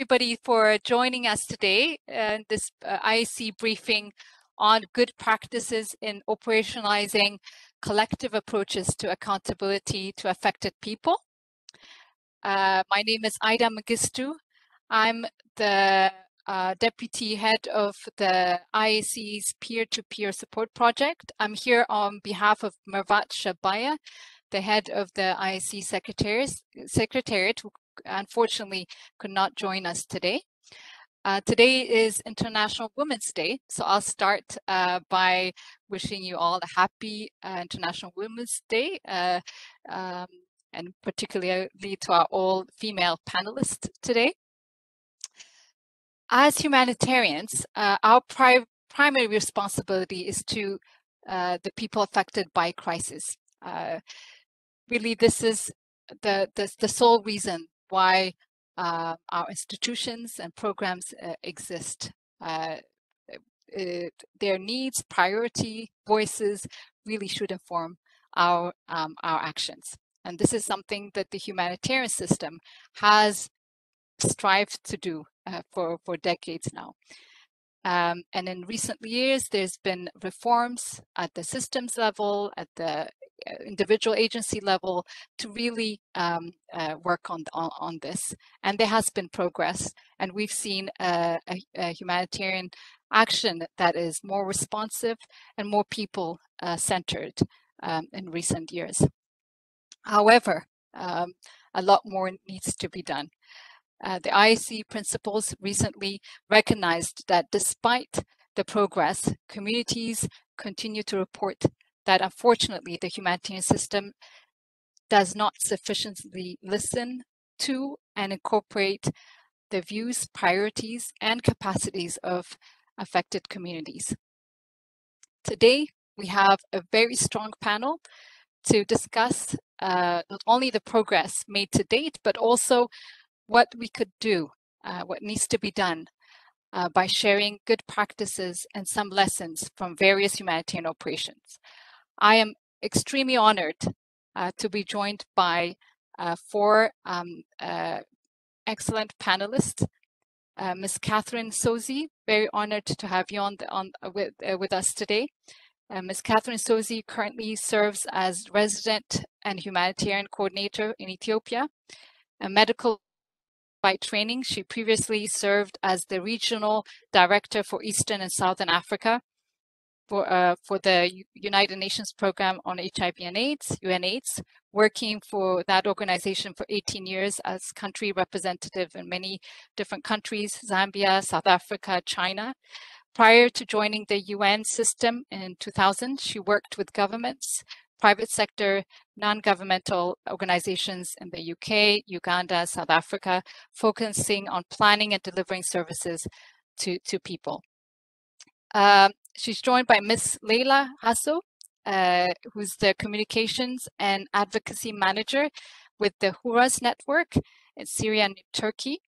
everybody for joining us today in this uh, IASC briefing on good practices in operationalizing collective approaches to accountability to affected people. Uh, my name is Ida Mengistu. I'm the uh, deputy head of the IASC's peer-to-peer -peer support project. I'm here on behalf of Mervat Shelbaya, the head of the IASC Secretariat, who unfortunately could not join us today. Uh, today is International Women's Day, so I'll start uh, by wishing you all a happy uh, International Women's Day, uh, um, and particularly to our all female panelists today. As humanitarians, uh, our pri primary responsibility is to uh, the people affected by crisis. really, this is the, the, the sole reason why uh, our institutions and programs uh, exist. Uh, it, their needs, priority, voices really should inform our, um, our actions. And this is something that the humanitarian system has strived to do uh, for, for decades now. Um, and in recent years, there's been reforms at the systems level, at the individual agency level to really um, uh, work on, on, on this. And there has been progress, and we've seen a, a, a humanitarian action that is more responsive and more people uh, centered um, in recent years. However, um, a lot more needs to be done. Uh, the IASC principles recently recognized that despite the progress, communities continue to report that unfortunately the humanitarian system does not sufficiently listen to and incorporate the views, priorities, and capacities of affected communities. Today, we have a very strong panel to discuss uh, not only the progress made to date, but also what we could do, uh, what needs to be done uh, by sharing good practices and some lessons from various humanitarian operations. I am extremely honored uh, to be joined by uh, four um, uh, excellent panelists. Uh, Ms. Catherine Sozi, very honored to have you on, the, on uh, with, uh, with us today. Ms. Catherine Sozi currently serves as resident and humanitarian coordinator in Ethiopia. A medical by training, she previously served as the regional director for Eastern and Southern Africa for, uh, for the United Nations Program on HIV and AIDS, UNAIDS, working for that organization for 18 years as country representative in many different countries, Zambia, South Africa, China. Prior to joining the UN system in 2000, she worked with governments, private sector, non-governmental organizations in the UK, Uganda, South Africa, focusing on planning and delivering services to, to people. Um, she's joined by Miss Leila Hasso, uh, who's the communications and advocacy manager with the Hurras Network in Syria and Turkey.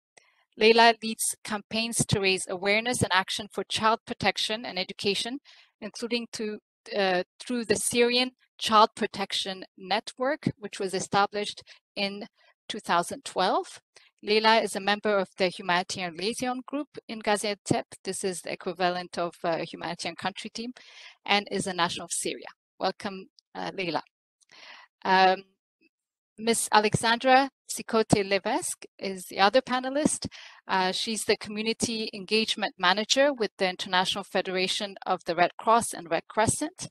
Leila leads campaigns to raise awareness and action for child protection and education, including to, uh, through the Syrian Child Protection Network, which was established in 2012. Leila is a member of the Humanitarian Liaison Group in Gaziantep. This is the equivalent of a humanitarian country team and is a national of Syria. Welcome, uh, Leila. Um, Ms. Alexandra Sicotte Levesque is the other panelist. Uh, she's the Community Engagement Manager with the International Federation of the Red Cross and Red Crescent.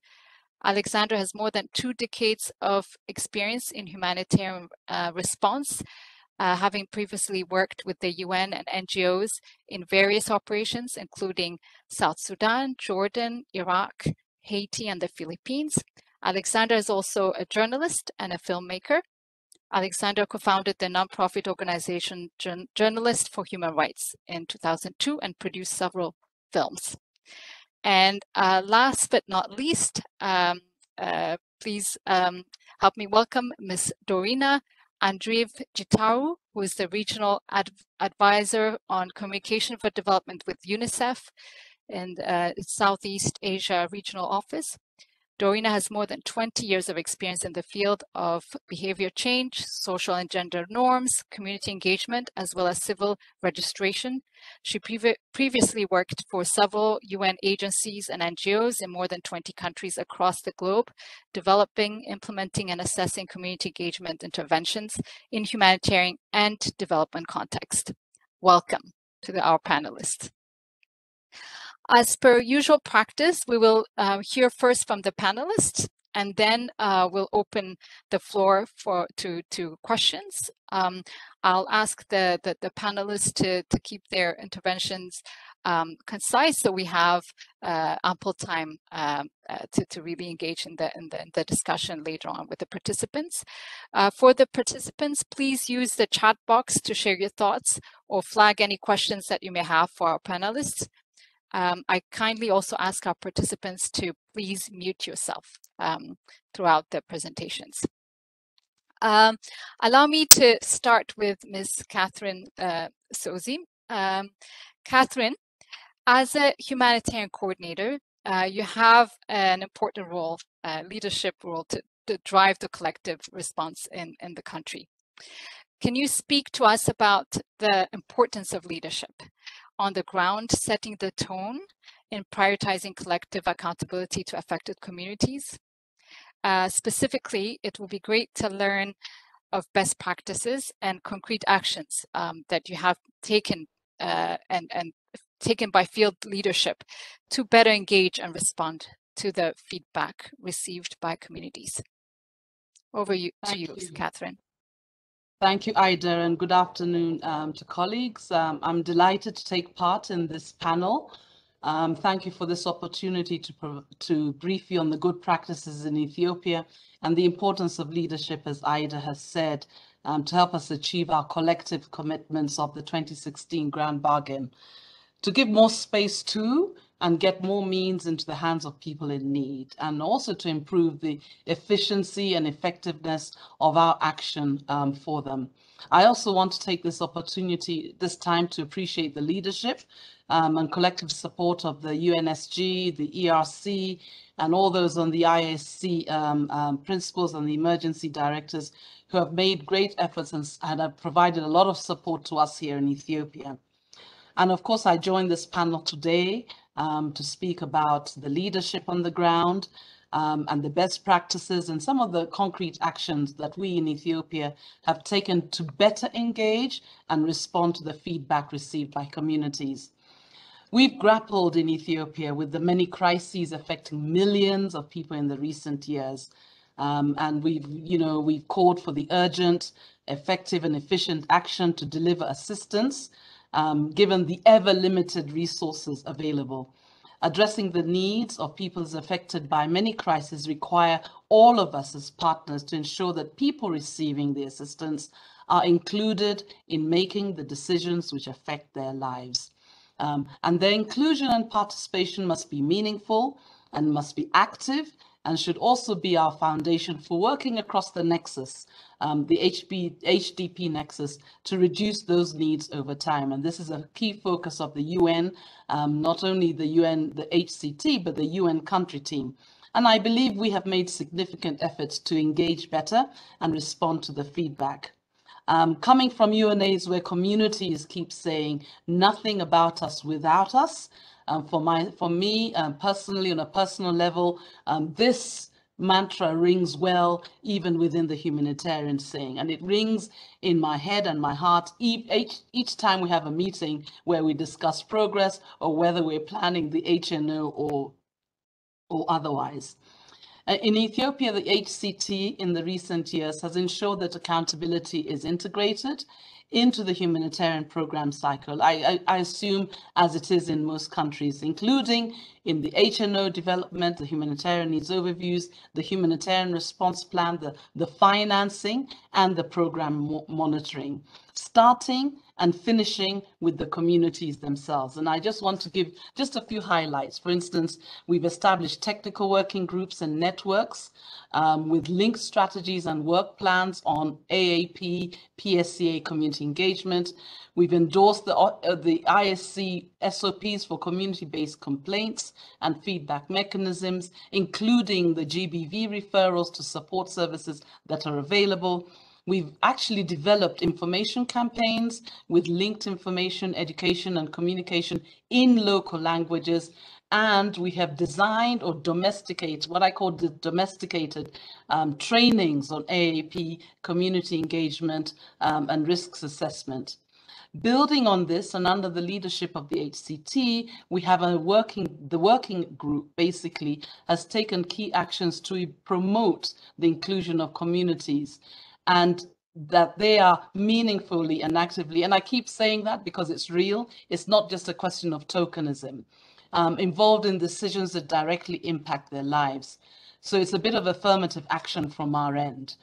Alexandra has more than two decades of experience in humanitarian uh, response uh, having previously worked with the UN and NGOs in various operations, including South Sudan, Jordan, Iraq, Haiti, and the Philippines. Alexander is also a journalist and a filmmaker. Alexander co-founded the nonprofit organization Journalist for Human Rights in 2002 and produced several films. And uh, last but not least, um, uh, please um, help me welcome Ms. Dorina Andreev Gitaru, who is the regional ad advisor on communication for development with UNICEF in uh, Southeast Asia regional office. Dorina has more than 20 years of experience in the field of behavior change, social and gender norms, community engagement, as well as civil registration. She previ previously worked for several UN agencies and NGOs in more than 20 countries across the globe, developing, implementing, and assessing community engagement interventions in humanitarian and development context. Welcome to the, our panelists. As per usual practice, we will uh, hear first from the panelists and then uh, we'll open the floor for to to questions. Um, I'll ask the, the, the panelists to to keep their interventions um, concise, so we have uh, ample time um, uh, to to really engage in the, in the in the discussion later on with the participants. Uh, for the participants, please use the chat box to share your thoughts or flag any questions that you may have for our panelists. Um, I kindly also ask our participants to please mute yourself um, throughout the presentations. Um, allow me to start with Ms. Catherine uh, Sozi. Um, Catherine, as a humanitarian coordinator, uh, you have an important role, uh, leadership role to, to drive the collective response in, in the country. Can you speak to us about the importance of leadership on the ground, setting the tone in prioritizing collective accountability to affected communities. Uh, specifically, it will be great to learn of best practices and concrete actions um, that you have taken uh, and, and taken by field leadership to better engage and respond to the feedback received by communities. Over you, to you, you, Catherine. Thank you, Ida, and good afternoon um, to colleagues. Um, I'm delighted to take part in this panel. Um, thank you for this opportunity to, to brief you on the good practices in Ethiopia and the importance of leadership, as Ida has said, um, to help us achieve our collective commitments of the 2016 Grand Bargain. To give more space to and get more means into the hands of people in need, and also to improve the efficiency and effectiveness of our action um, for them. I also want to take this opportunity, this time to appreciate the leadership um, and collective support of the UNSG, the ERC, and all those on the IASC um, um, principals and the emergency directors who have made great efforts and, and have provided a lot of support to us here in Ethiopia. And of course, I joined this panel today um, to speak about the leadership on the ground um, and the best practices and some of the concrete actions that we in Ethiopia have taken to better engage and respond to the feedback received by communities. We've grappled in Ethiopia with the many crises affecting millions of people in the recent years. Um, and we've, you know, we've called for the urgent, effective and efficient action to deliver assistance um, given the ever limited resources available. Addressing the needs of peoples affected by many crises require all of us as partners to ensure that people receiving the assistance are included in making the decisions which affect their lives. Um, and their inclusion and participation must be meaningful and must be active and should also be our foundation for working across the nexus, um, the HB, HDP nexus, to reduce those needs over time. And this is a key focus of the UN, um, not only the UN, the HCT, but the UN country team. And I believe we have made significant efforts to engage better and respond to the feedback. Um, coming from UNAIDS where communities keep saying nothing about us without us, um, for my, for me um, personally, on a personal level, um, this mantra rings well even within the humanitarian saying, and it rings in my head and my heart each, each time we have a meeting where we discuss progress or whether we're planning the HNO or or otherwise. Uh, in Ethiopia, the HCT in the recent years has ensured that accountability is integrated into the humanitarian program cycle. I, I, I, assume as it is in most countries, including in the HNO development, the humanitarian needs overviews, the humanitarian response plan, the, the financing, and the program mo monitoring. Starting and finishing with the communities themselves. And I just want to give just a few highlights. For instance, we've established technical working groups and networks um, with linked strategies and work plans on AAP, PSEA community engagement. We've endorsed the, uh, the IASC SOPs for community-based complaints and feedback mechanisms, including the GBV referrals to support services that are available. We've actually developed information campaigns with linked information, education and communication in local languages. And we have designed or domesticated, what I call the domesticated um, trainings on AAP, community engagement um, and risks assessment. Building on this and under the leadership of the HCT, we have a working, the working group basically has taken key actions to promote the inclusion of communities and that they are meaningfully and actively, and I keep saying that because it's real, it's not just a question of tokenism, um, involved in decisions that directly impact their lives. So it's a bit of affirmative action from our end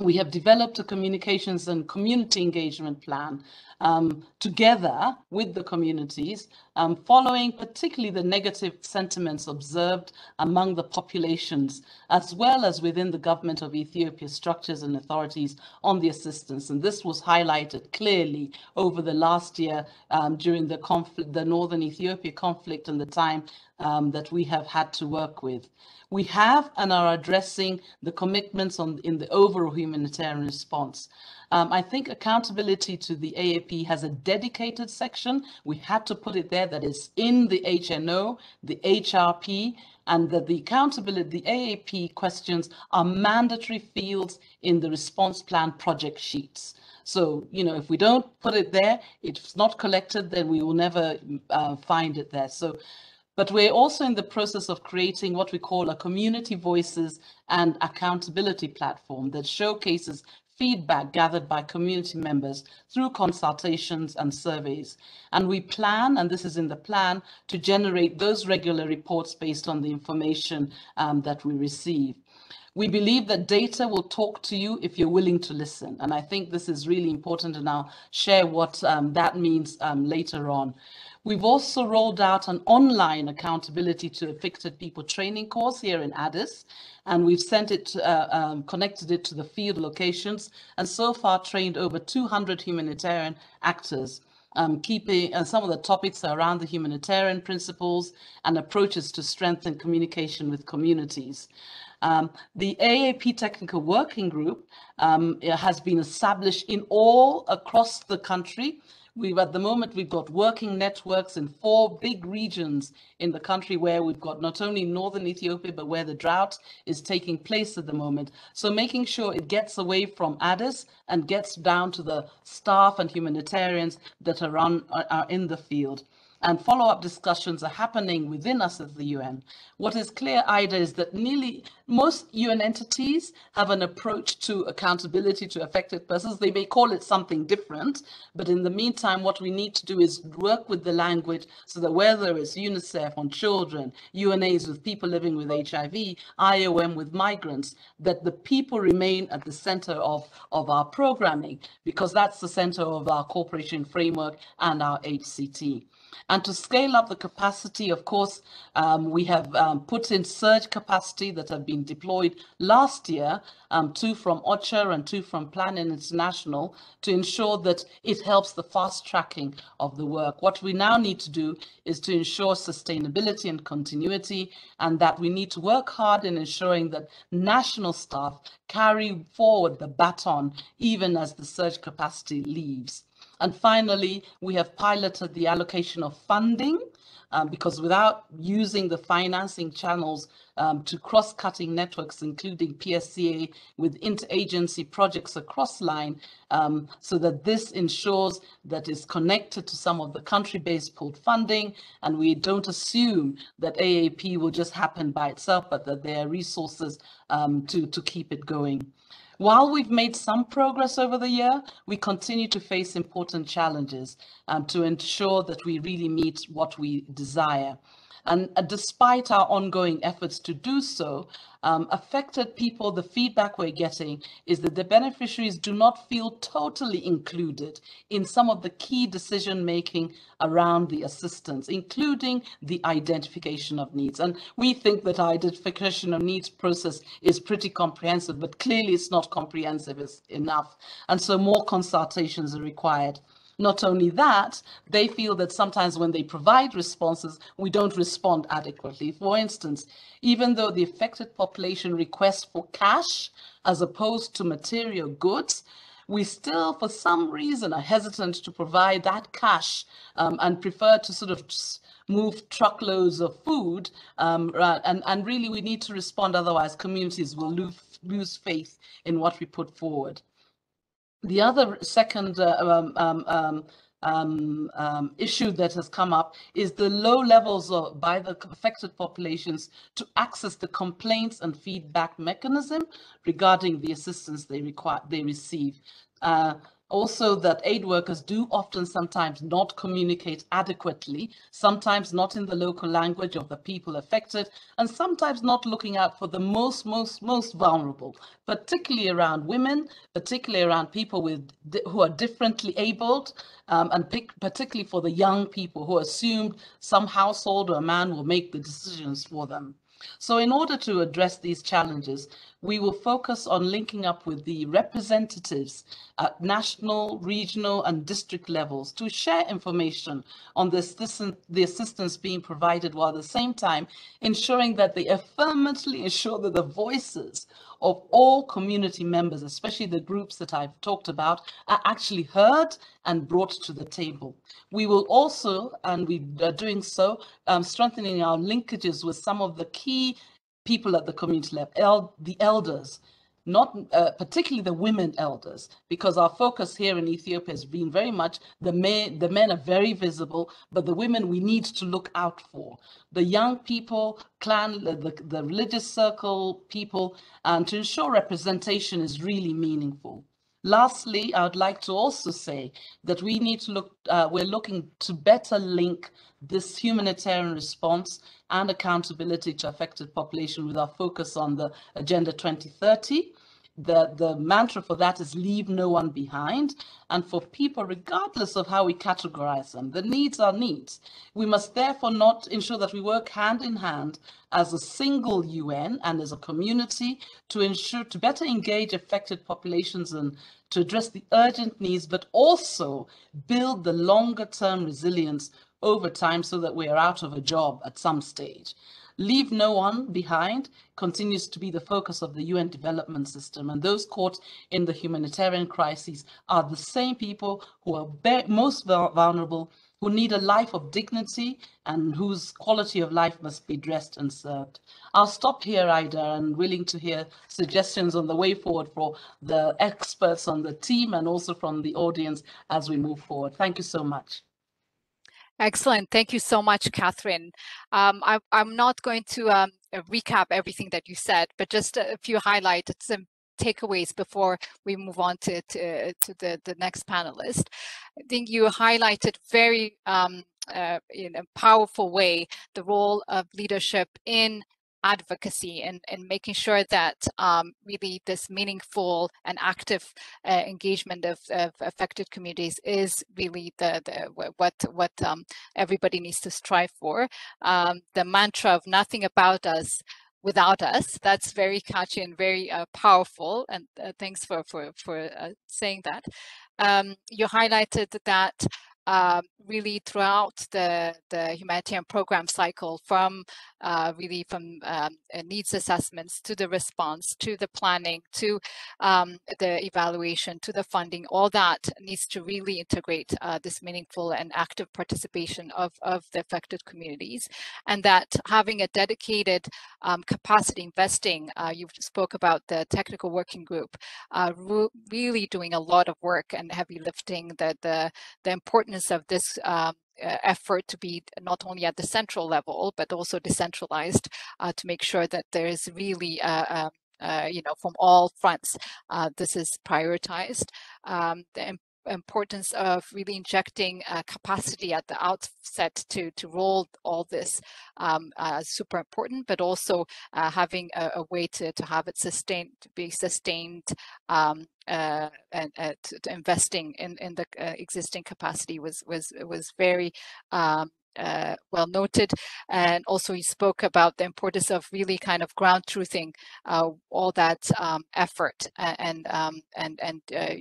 we have developed a communications and community engagement plan um, together with the communities, um, following particularly the negative sentiments observed among the populations, as well as within the government of Ethiopia structures and authorities on the assistance. And this was highlighted clearly over the last year um, during the conflict, the Northern Ethiopia conflict and the time um, that we have had to work with. We have and are addressing the commitments on in the overall humanitarian response. Um, I think accountability to the AAP has a dedicated section. We had to put it there that is in the HNO, the HRP, and that the accountability, the AAP questions are mandatory fields in the response plan project sheets. So, you know, if we don't put it there, it's not collected, then we will never uh, find it there. So but we're also in the process of creating what we call a community voices and accountability platform that showcases feedback gathered by community members through consultations and surveys. And we plan, and this is in the plan, to generate those regular reports based on the information um, that we receive. We believe that data will talk to you if you're willing to listen. And I think this is really important and I'll share what um, that means um, later on. We've also rolled out an online accountability to affected people training course here in Addis, and we've sent it, uh, um, connected it to the field locations, and so far trained over 200 humanitarian actors. Um, keeping and some of the topics around the humanitarian principles and approaches to strengthen communication with communities. Um, the AAP Technical Working Group um, has been established in all across the country We've at the moment we've got working networks in four big regions in the country where we've got not only northern Ethiopia but where the drought is taking place at the moment. So making sure it gets away from Addis and gets down to the staff and humanitarians that are, on, are in the field and follow-up discussions are happening within us as the UN. What is clear, Ida, is that nearly most UN entities have an approach to accountability to affected persons. They may call it something different, but in the meantime, what we need to do is work with the language so that whether it's UNICEF on children, UNAIDS with people living with HIV, IOM with migrants, that the people remain at the center of, of our programming, because that's the center of our cooperation framework and our HCT. And to scale up the capacity, of course, um, we have um, put in surge capacity that have been deployed last year, um, two from OCHA and two from Plan International, to ensure that it helps the fast tracking of the work. What we now need to do is to ensure sustainability and continuity, and that we need to work hard in ensuring that national staff carry forward the baton even as the surge capacity leaves. And finally, we have piloted the allocation of funding um, because without using the financing channels um, to cross-cutting networks, including PSEA with interagency projects across line, um, so that this ensures that it's connected to some of the country-based pooled funding, and we don't assume that AAP will just happen by itself, but that there are resources um, to, to keep it going. While we've made some progress over the year, we continue to face important challenges um, to ensure that we really meet what we desire. And uh, despite our ongoing efforts to do so, um, affected people, the feedback we're getting is that the beneficiaries do not feel totally included in some of the key decision making around the assistance, including the identification of needs. And we think that our identification of needs process is pretty comprehensive, but clearly it's not comprehensive enough. And so more consultations are required. Not only that, they feel that sometimes when they provide responses, we don't respond adequately. For instance, even though the affected population requests for cash as opposed to material goods, we still, for some reason, are hesitant to provide that cash um, and prefer to sort of move truckloads of food. Um, and, and really, we need to respond, otherwise, communities will lose, lose faith in what we put forward. The other second uh, um, um, um, um, um, issue that has come up is the low levels of, by the affected populations to access the complaints and feedback mechanism regarding the assistance they require they receive. Uh, also that aid workers do often sometimes not communicate adequately, sometimes not in the local language of the people affected, and sometimes not looking out for the most, most, most vulnerable, particularly around women, particularly around people with who are differently abled, um, and pick, particularly for the young people who assumed some household or a man will make the decisions for them. So in order to address these challenges, we will focus on linking up with the representatives at national, regional and district levels to share information on the, assistance, the assistance being provided while at the same time ensuring that they affirmatively ensure that the voices of all community members, especially the groups that I've talked about, are actually heard and brought to the table. We will also, and we are doing so, um, strengthening our linkages with some of the key people at the community level, el the elders, not uh, particularly the women elders, because our focus here in Ethiopia has been very much the men, the men are very visible, but the women we need to look out for. The young people, clan, the, the religious circle people, and to ensure representation is really meaningful. Lastly, I would like to also say that we need to look, uh, we're looking to better link this humanitarian response and accountability to affected population with our focus on the Agenda 2030. The, the mantra for that is leave no one behind. And for people, regardless of how we categorize them, the needs are needs. We must therefore not ensure that we work hand in hand as a single UN and as a community to ensure to better engage affected populations and to address the urgent needs, but also build the longer term resilience over time so that we are out of a job at some stage. Leave no one behind continues to be the focus of the UN development system. And those caught in the humanitarian crises are the same people who are most vulnerable, who need a life of dignity and whose quality of life must be dressed and served. I'll stop here, Ida, and willing to hear suggestions on the way forward for the experts on the team and also from the audience as we move forward. Thank you so much. Excellent. Thank you so much, Catherine. Um, I, am not going to um, recap everything that you said, but just a few highlights, some takeaways before we move on to, to, to the, the next panelist. I think you highlighted very um, uh, in a powerful way the role of leadership in advocacy and, and making sure that um, really this meaningful and active uh, engagement of, of, affected communities is really the, the what what um, everybody needs to strive for. Um, the mantra of nothing about us without us that's very catchy and very uh, powerful and uh, thanks for for for uh, saying that um, you highlighted that um, really throughout the, the humanitarian program cycle from uh, really from um, needs assessments to the response to the planning to um, the evaluation to the funding all that needs to really integrate uh, this meaningful and active participation of, of the affected communities. And that having a dedicated um, capacity investing uh, you spoke about the technical working group uh, really doing a lot of work and heavy lifting the the, the importance of this uh, effort to be not only at the central level, but also decentralized uh, to make sure that there is really uh, um, uh, you know, from all fronts, this is prioritized. Um, the importance of really injecting uh, capacity at the outset to to roll all this um, uh, super important, but also uh, having a, a, way to to have it sustained, to be sustained, um, uh, and uh, to, to investing in in the uh, existing capacity was was was very um, uh, well noted. And also he spoke about the importance of really kind of ground truthing uh, all that um, effort and um, and and uh,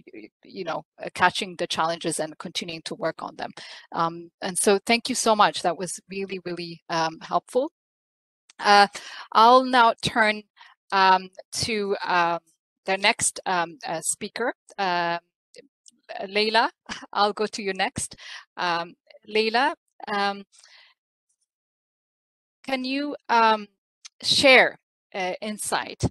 you know uh, catching the challenges and continuing to work on them. Um, and so thank you so much. That was really really um, helpful. Uh, I'll now turn um, to um, the next speaker. Leila, I'll go to you next. Leila um, can you um, share uh, insight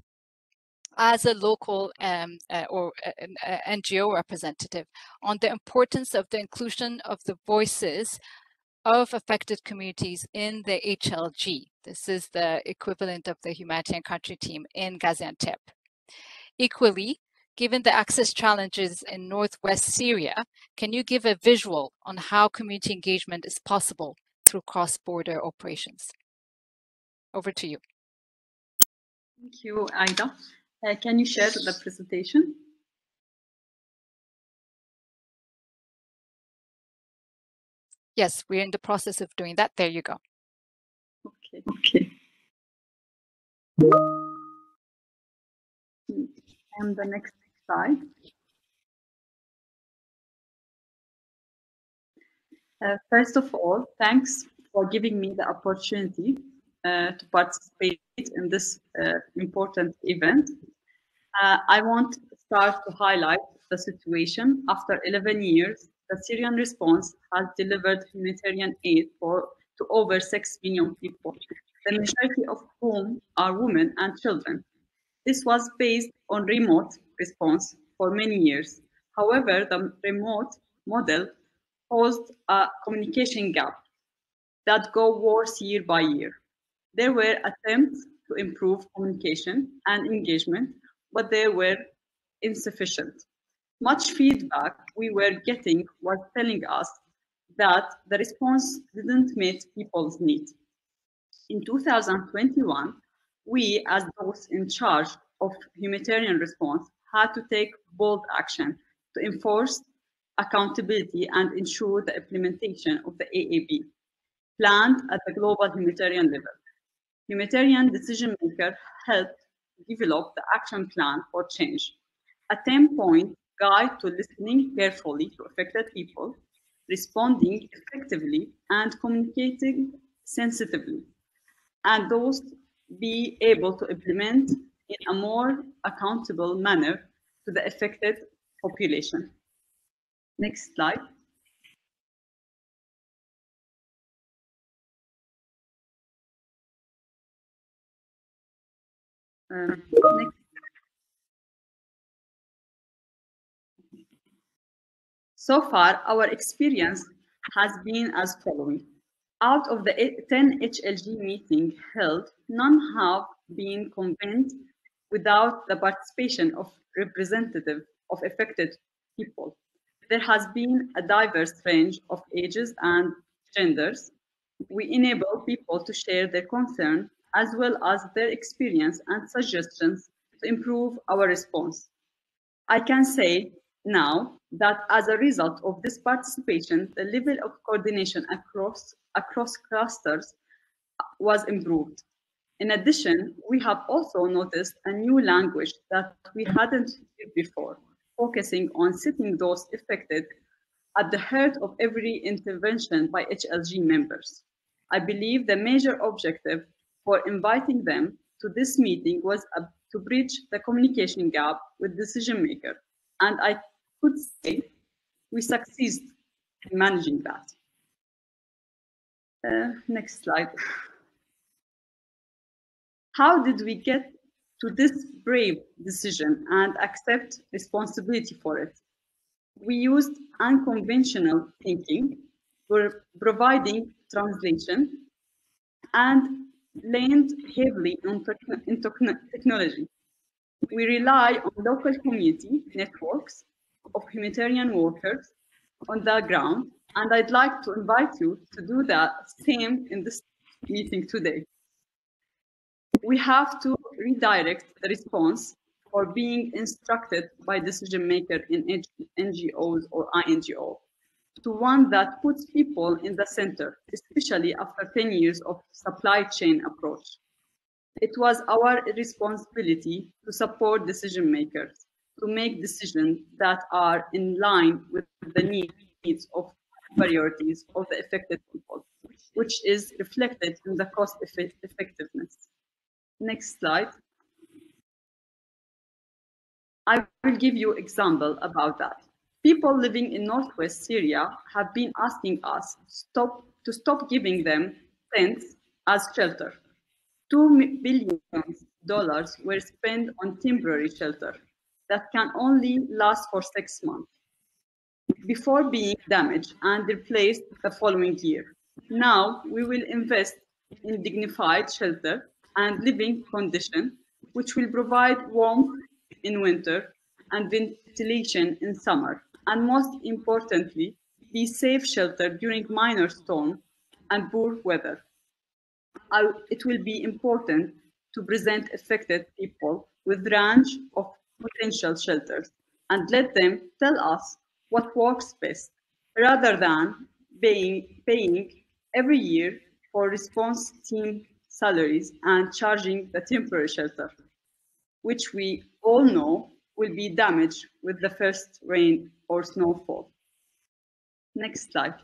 as a local um, uh, or uh, NGO representative on the importance of the inclusion of the voices of affected communities in the HLG. This is the equivalent of the humanitarian country team in Gaziantep. Equally, Given the access challenges in northwest Syria, can you give a visual on how community engagement is possible through cross-border operations? Over to you. Thank you, Aida. Uh, can you share the presentation? Yes, we're in the process of doing that. There you go. Okay. Okay. And the next slide. Uh, first of all, thanks for giving me the opportunity uh, to participate in this uh, important event. Uh, I want to start to highlight the situation. After 11 years, the Syrian response has delivered humanitarian aid for to over 6 million people, the majority of whom are women and children. This was based on remote response for many years. However, the remote model posed a communication gap that go worse year by year. There were attempts to improve communication and engagement, but they were insufficient. Much feedback we were getting was telling us that the response didn't meet people's needs. In 2021, we, as those in charge of humanitarian response, had to take bold action to enforce accountability and ensure the implementation of the AAP planned at the global humanitarian level. Humanitarian decision makers helped develop the action plan for change, a 10-point guide to listening carefully to affected people, responding effectively and communicating sensitively, and those be able to implement in a more accountable manner to the affected population. Next slide. Um, next. So far, our experience has been as following. Out of the 10 HLG meetings held, none have been convened without the participation of representatives of affected people. There has been a diverse range of ages and genders. We enable people to share their concern as well as their experience and suggestions to improve our response. I can say now that as a result of this participation, the level of coordination across, across clusters was improved. In addition, we have also noticed a new language that we hadn't heard before, focusing on sitting those affected at the heart of every intervention by HLG members. I believe the major objective for inviting them to this meeting was uh, to bridge the communication gap with decision maker. And I could say we succeeded in managing that. Uh, next slide. How did we get to this brave decision and accept responsibility for it? We used unconventional thinking, we're providing translation, and leaned heavily on technology. We rely on local community networks, of humanitarian workers on the ground, and I'd like to invite you to do that same in this meeting today. We have to redirect the response for being instructed by decision maker in NGOs or INGO to one that puts people in the center, especially after 10 years of supply chain approach. It was our responsibility to support decision makers, to make decisions that are in line with the needs of priorities of the affected people, which is reflected in the cost effectiveness. Next slide. I will give you example about that. People living in northwest Syria have been asking us stop, to stop giving them tents as shelter. Two billion dollars were spent on temporary shelter that can only last for six months before being damaged and replaced the following year. Now we will invest in dignified shelter and living condition, which will provide warmth in winter and ventilation in summer, and most importantly, be safe shelter during minor storm and poor weather. It will be important to present affected people with range of potential shelters and let them tell us what works best rather than paying, paying every year for response team salaries and charging the temporary shelter, which we all know will be damaged with the first rain or snowfall. Next slide.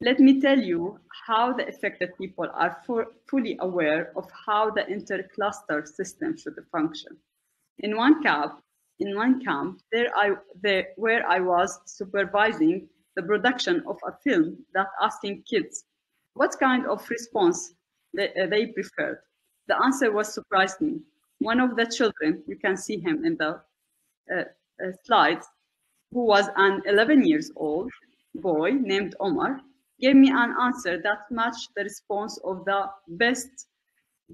Let me tell you how the affected people are fully aware of how the intercluster system should function. In one camp, in one camp, there I, where I was supervising the production of a film that asking kids what kind of response they, uh, they preferred. The answer was surprising. One of the children, you can see him in the uh, uh, slides, who was an 11 years old boy named Omar, gave me an answer that matched the response of the best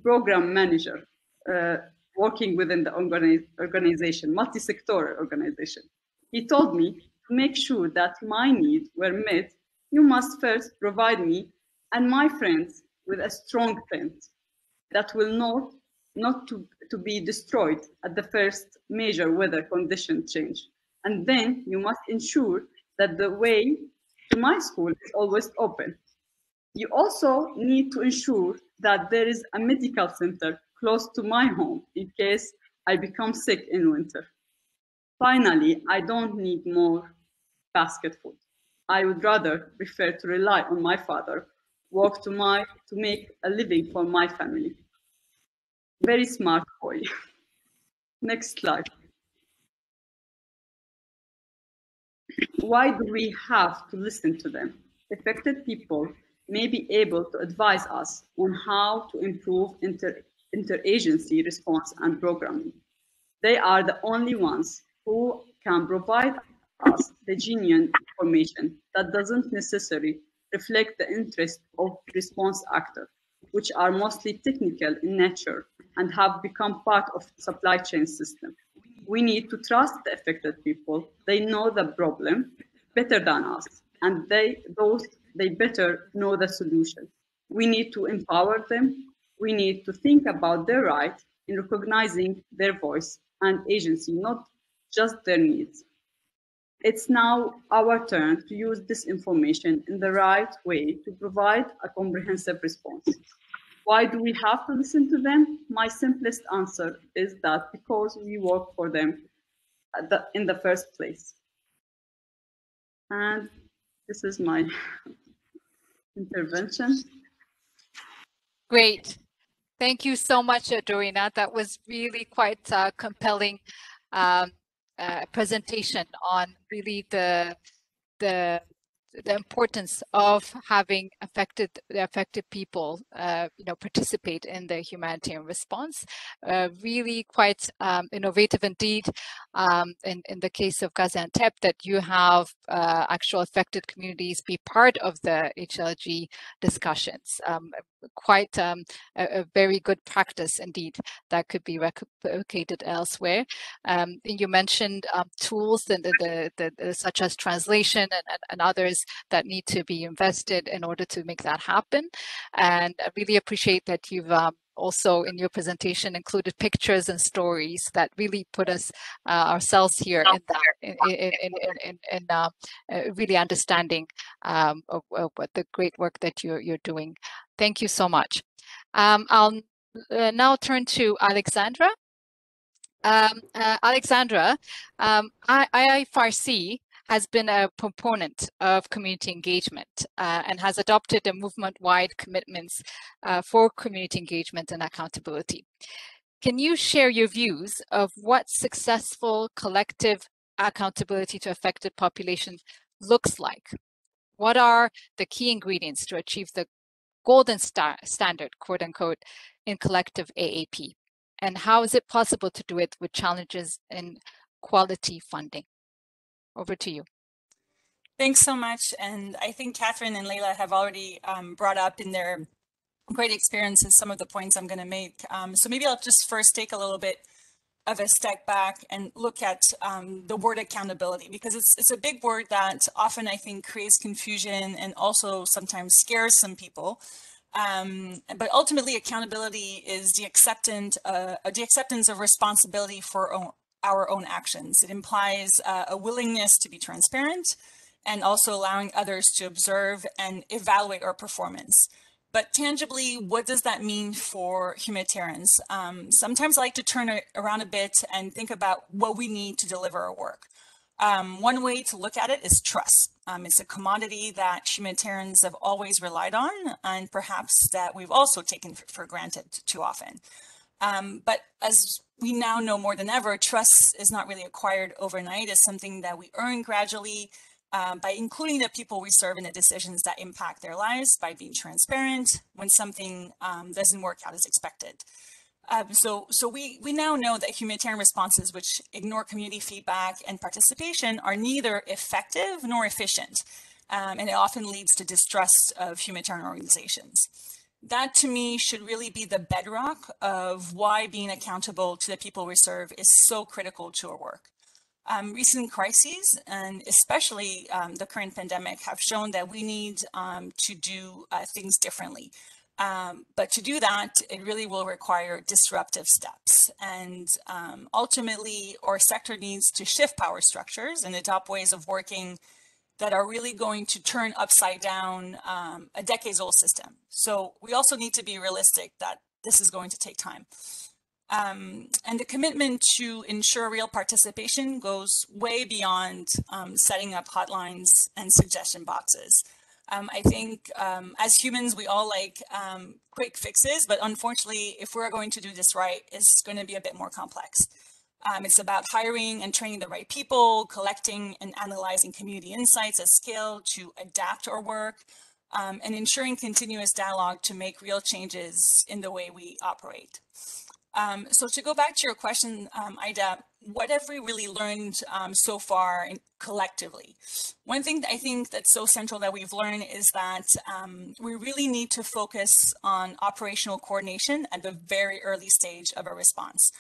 program manager uh, working within the organization, multi-sectoral organization. He told me to make sure that my needs were met, you must first provide me and my friends with a strong tent that will not, not to, to be destroyed at the first major weather condition change. And then you must ensure that the way to my school is always open. You also need to ensure that there is a medical center close to my home in case I become sick in winter. Finally, I don't need more basket food. I would rather prefer to rely on my father, work to my to make a living for my family. Very smart boy. Next slide. Why do we have to listen to them? Affected people may be able to advise us on how to improve inter interagency response and programming. They are the only ones who can provide us the genuine information that doesn't necessarily reflect the interest of response actors, which are mostly technical in nature and have become part of supply chain system. We need to trust the affected people. They know the problem better than us, and they those they better know the solution. We need to empower them we need to think about their right in recognizing their voice and agency, not just their needs. It's now our turn to use this information in the right way to provide a comprehensive response. Why do we have to listen to them? My simplest answer is that because we work for them the, in the first place. And this is my intervention. Great. Thank you so much, Dorina. That was really quite a uh, compelling um, uh, presentation on really the the the importance of having affected the affected people, uh, you know, participate in the humanitarian response. Uh, really quite um, innovative indeed. Um, in, in the case of Gaziantep, that you have uh, actual affected communities be part of the HLG discussions. Um, quite um, a, a, very good practice indeed that could be replicated elsewhere. Um, you mentioned um, tools and the, the, the, such as translation and, and, and others that need to be invested in order to make that happen. And I really appreciate that you've um, also in your presentation included pictures and stories that really put us uh, ourselves here in that in in in, in, in uh, uh, really understanding um, of, of, what the great work that you're you're doing. Thank you so much. Um, I'll uh, now turn to Alexandra. Um, uh, Alexandra, um, IIFRC has been a proponent of community engagement uh, and has adopted a movement-wide commitments uh, for community engagement and accountability. Can you share your views of what successful collective accountability to affected populations looks like? What are the key ingredients to achieve the golden star standard, quote unquote, in collective AAP? And how is it possible to do it with challenges in quality funding? Over to you. Thanks so much. And I think Catherine and Leila have already um, brought up in their great experiences some of the points I'm going to make. Um, so maybe I'll just first take a little bit of a step back and look at um, the word accountability because it's it's a big word that often I think creates confusion and also sometimes scares some people. Um, but ultimately, accountability is the acceptance uh, the acceptance of responsibility for our own actions. It implies uh, a willingness to be transparent and also allowing others to observe and evaluate our performance. But tangibly, what does that mean for humanitarians? Um, sometimes I like to turn it around a bit and think about what we need to deliver our work. Um, one way to look at it is trust. Um, it's a commodity that humanitarians have always relied on and perhaps that we've also taken for, for granted too often. Um, but as we now know more than ever, trust is not really acquired overnight. It's something that we earn gradually um, by including the people we serve in the decisions that impact their lives, by being transparent when something um, doesn't work out as expected. Um, so, so we, we now know that humanitarian responses which ignore community feedback and participation are neither effective nor efficient, um, and it often leads to distrust of humanitarian organizations that to me should really be the bedrock of why being accountable to the people we serve is so critical to our work. Um, recent crises, and especially um, the current pandemic, have shown that we need um, to do uh, things differently. Um, but to do that, it really will require disruptive steps. And um, ultimately, our sector needs to shift power structures and adopt ways of working that are really going to turn upside down um, a decades old system. So we also need to be realistic that this is going to take time. Um, and the commitment to ensure real participation goes way beyond um, setting up hotlines and suggestion boxes. Um, I think um, as humans, we all like um, quick fixes, but unfortunately, if we're going to do this right, it's going to be a bit more complex. Um, it's about hiring and training the right people, collecting and analyzing community insights at scale to adapt our work, and ensuring continuous dialogue to make real changes in the way we operate. Um, so to go back to your question, um, Ida, what have we really learned um, so far collectively? One thing I think that's so central that we've learned is that um, we really need to focus on operational coordination at the very early stage of a response.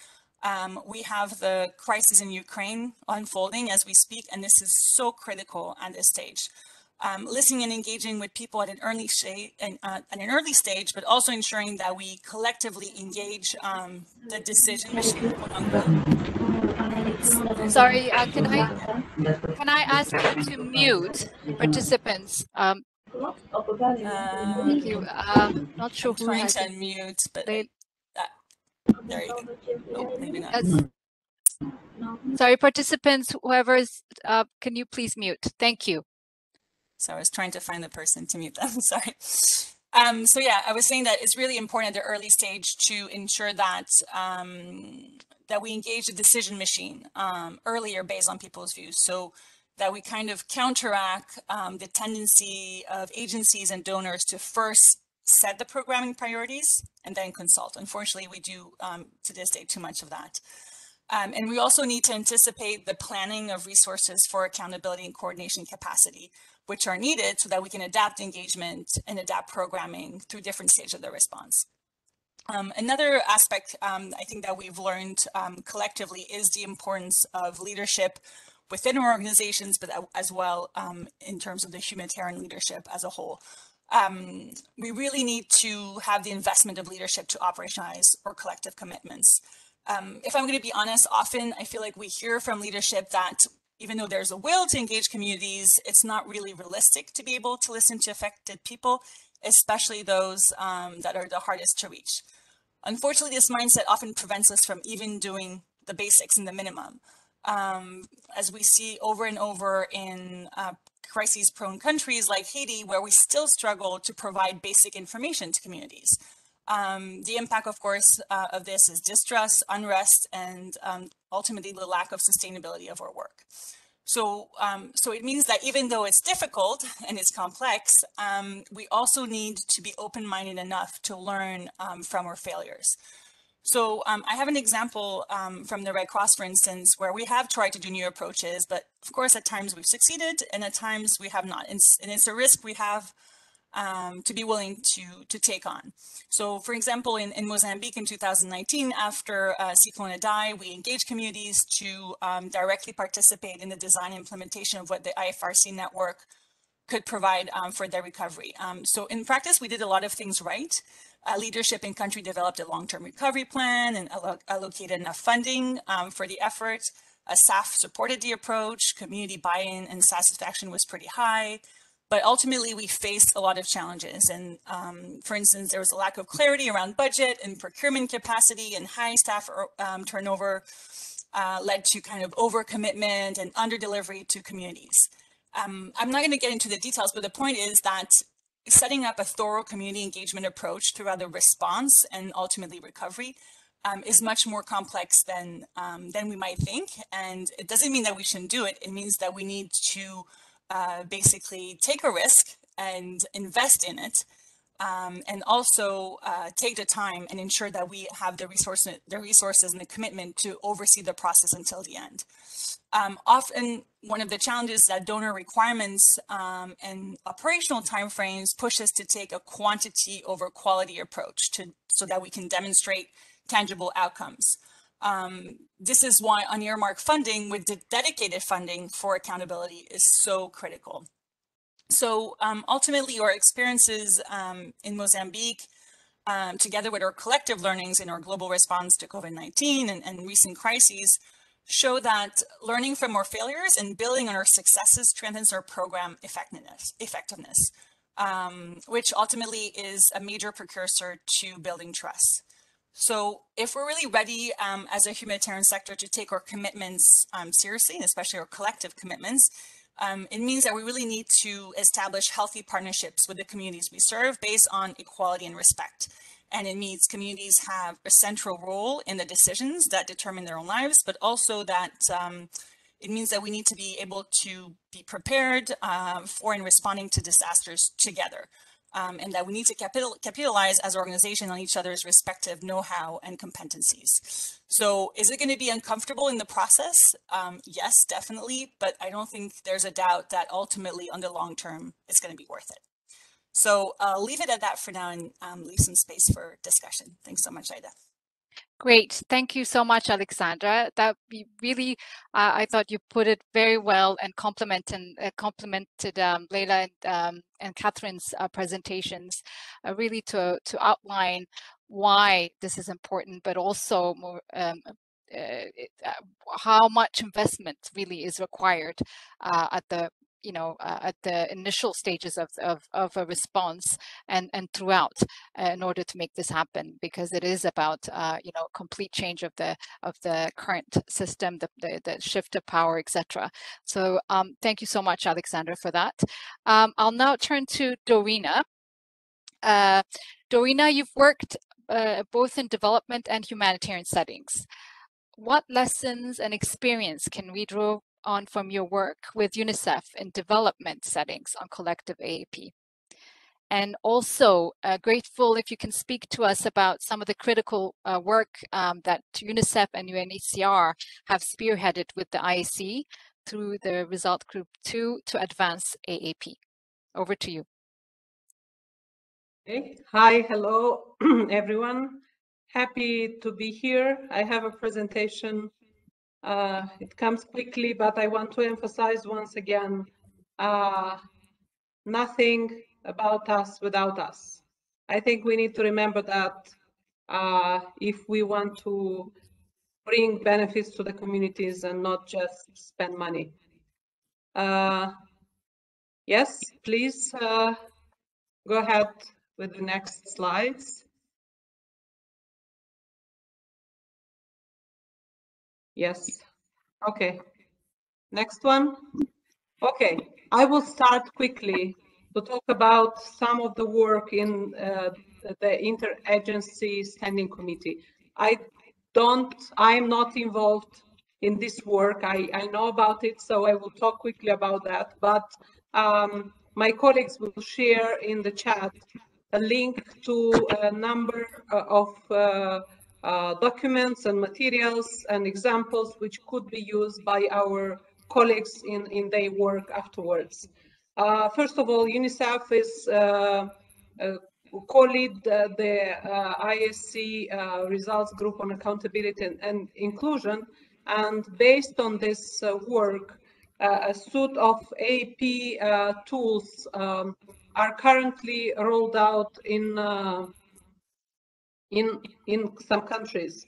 Um, we have the crisis in Ukraine unfolding as we speak, and this is so critical at this stage. Um, listening and engaging with people at an early stage, uh, at an early stage, but also ensuring that we collectively engage um, the decision machine. Sorry, uh, can I can I ask you to mute participants? Um, uh, thank you. Um, not sure who trying to unmute, but they, there you go. maybe not. Sorry, participants, whoever's, uh, can you please mute? Thank you. So I was trying to find the person to mute them, sorry. Um, so yeah, I was saying that it's really important at the early stage to ensure that um, that we engage the decision machine um, earlier based on people's views. So that we kind of counteract um, the tendency of agencies and donors to first set the programming priorities and then consult. Unfortunately, we do um, to this day too much of that. Um, and we also need to anticipate the planning of resources for accountability and coordination capacity, which are needed so that we can adapt engagement and adapt programming through different stages of the response. Um, another aspect um, I think that we've learned um, collectively is the importance of leadership within our organizations, but as well um, in terms of the humanitarian leadership as a whole. Um, we really need to have the investment of leadership to operationalize our collective commitments. Um, if I'm going to be honest, often I feel like we hear from leadership that even though there's a will to engage communities, it's not really realistic to be able to listen to affected people, especially those um, that are the hardest to reach. Unfortunately, this mindset often prevents us from even doing the basics and the minimum. Um, as we see over and over in uh, crises prone countries like Haiti, where we still struggle to provide basic information to communities. Um, the impact, of course, uh, of this is distrust, unrest, and um, ultimately the lack of sustainability of our work. So, um, so it means that even though it's difficult and it's complex, um, we also need to be open-minded enough to learn um, from our failures. So um, I have an example from the Red Cross, for instance, where we have tried to do new approaches, but of course, at times we've succeeded and at times we have not. And it's a risk we have um, to be willing to, to take on. So for example, in, in Mozambique in 2019, after uh, Cyclone Idai, we engaged communities to um, directly participate in the design implementation of what the IFRC network could provide um, for their recovery. Um, so in practice, we did a lot of things right. Uh, leadership in country developed a long-term recovery plan and allo allocated enough funding um, for the effort. Uh, staff supported the approach, community buy-in and satisfaction was pretty high. But ultimately, we faced a lot of challenges. And um, for instance, there was a lack of clarity around budget and procurement capacity and high staff um, turnover uh, led to kind of overcommitment and under-delivery to communities. Um, I'm not going to get into the details, but the point is that setting up a thorough community engagement approach throughout the response and ultimately recovery um, is much more complex than um, than we might think. And it doesn't mean that we shouldn't do it. It means that we need to uh, basically take a risk and invest in it. Um, and also uh, take the time and ensure that we have the resources, the resources and the commitment to oversee the process until the end. Um, often, one of the challenges that donor requirements um, and operational timeframes push us to take a quantity over quality approach to so that we can demonstrate tangible outcomes. Um, this is why unearmarked funding with dedicated funding for accountability is so critical. So um, ultimately, our experiences um, in Mozambique, um, together with our collective learnings in our global response to COVID-19 and, and, recent crises, show that learning from our failures and building on our successes strengthens our program effectiveness, effectiveness um, which ultimately is a major precursor to building trust. So if we're really ready um, as a humanitarian sector to take our commitments um, seriously, and especially our collective commitments, um, it means that we really need to establish healthy partnerships with the communities we serve based on equality and respect. And it means communities have a central role in the decisions that determine their own lives, but also that um, it means that we need to be able to be prepared uh, for and responding to disasters together um, and that we need to capital, capitalize as organization on each other's respective know-how and competencies. So is it going to be uncomfortable in the process? Um, yes, definitely, but I don't think there's a doubt that ultimately on the long term, it's going to be worth it. So I'll leave it at that for now and um, leave some space for discussion. Thanks so much, Aida. Great. Thank you so much, Alexandra. That really, uh, I thought you put it very well and complemented, uh, complemented um, Leila and, um, and Catherine's uh, presentations, uh, really to, to outline why this is important, but also more, um, uh, uh, how much investment really is required at the you know, uh, at the initial stages of, of, of a response and, and throughout uh, in order to make this happen, because it is about, uh, you know, complete change of the of the current system, the, the, the shift of power, etc. So um, thank you so much, Alexandra, for that. Um, I'll now turn to Dorina. Uh, Dorina, you've worked uh, both in development and humanitarian settings. What lessons and experience can we draw on from your work with UNICEF in development settings on collective AAP. And also uh, grateful if you can speak to us about some of the critical uh, work um, that UNICEF and UNHCR have spearheaded with the IASC through the Result Group 2 to advance AAP. Over to you. Okay. Hi, hello, everyone. Happy to be here. I have a presentation. Uh, it comes quickly, but I want to emphasize once again, uh, nothing about us without us. I think we need to remember that uh, if we want to bring benefits to the communities and not just spend money. Uh, yes, please uh, go ahead with the next slides. Yes. Okay. Next one. Okay. I will start quickly to talk about some of the work in uh, the interagency standing committee. I don't, I'm not involved in this work. I, I know about it, so I will talk quickly about that. But um, my colleagues will share in the chat a link to a number uh, of uh, uh, documents and materials and examples which could be used by our colleagues in, in their work afterwards. Uh, first of all, UNICEF is uh, uh, co-lead the IASC results group on accountability and, and, inclusion. And based on this work, a suite of AP tools um, are currently rolled out in in in some countries.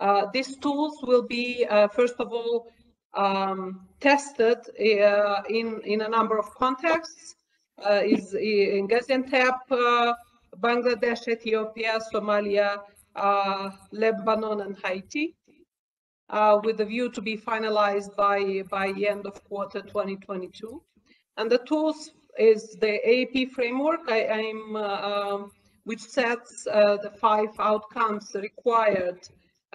Uh, these tools will be, uh, first of all, um, tested uh, in, in a number of contexts, uh, is in Gaziantep, uh, Bangladesh, Ethiopia, Somalia, uh, Lebanon, and Haiti, with the view to be finalized by, by the end of quarter 2022. And the tools is the AAP framework, I, am which sets the five outcomes required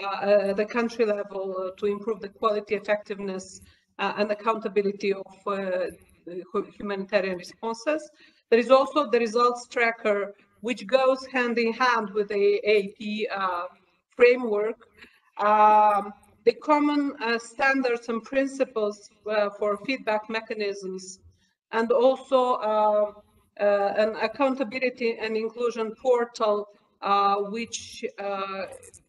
uh, the country level uh, to improve the quality, effectiveness, uh, and accountability of humanitarian responses. There is also the results tracker, which goes hand in hand with the AP framework. Um, the common uh, standards and principles uh, for feedback mechanisms, and also uh, an accountability and inclusion portal, which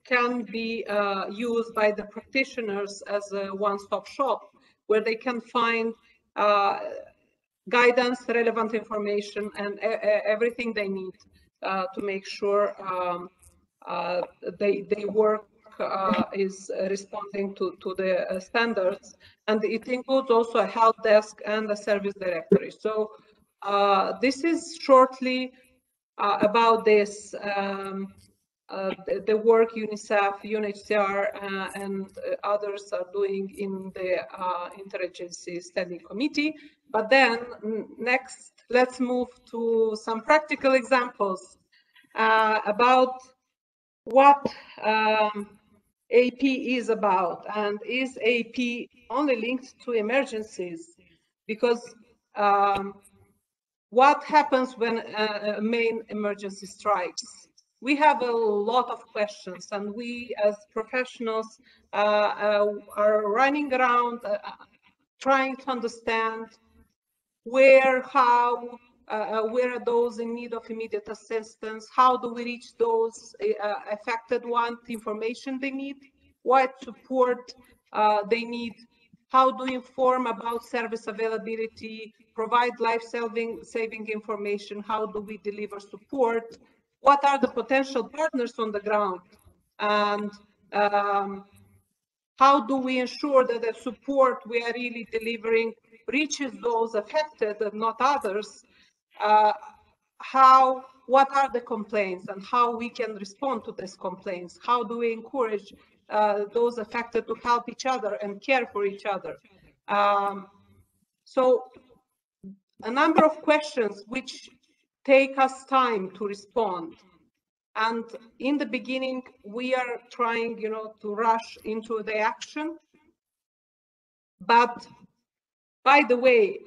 can be uh, used by the practitioners as a one-stop shop where they can find uh, guidance, relevant information, and everything they need uh, to make sure um, uh, they, they work uh, is responding to, to the uh, standards. And it includes also a help desk and a service directory. So this is shortly about this. Um, uh, the, the, work UNICEF, UNHCR, uh, and uh, others are doing in the uh, Interagency Standing Committee. But then next, let's move to some practical examples uh, about what um, AP is about. And is AP only linked to emergencies? Because um, what happens when a, a main emergency strikes? we have a lot of questions and we as professionals uh, uh, are running around uh, trying to understand where, how, uh, uh, where are those in need of immediate assistance, how do we reach those uh, affected ones, information they need, what support they need, how do we inform about service availability, provide life-saving saving information, how do we deliver support, what are the potential partners on the ground? And um, how do we ensure that the support we are really delivering reaches those affected and not others? Uh, how what are the complaints and how we can respond to these complaints? How do we encourage those affected to help each other and care for each other um, so a number of questions which take us time to respond. And in the beginning, we are trying, you know, to rush into the action. But By the way,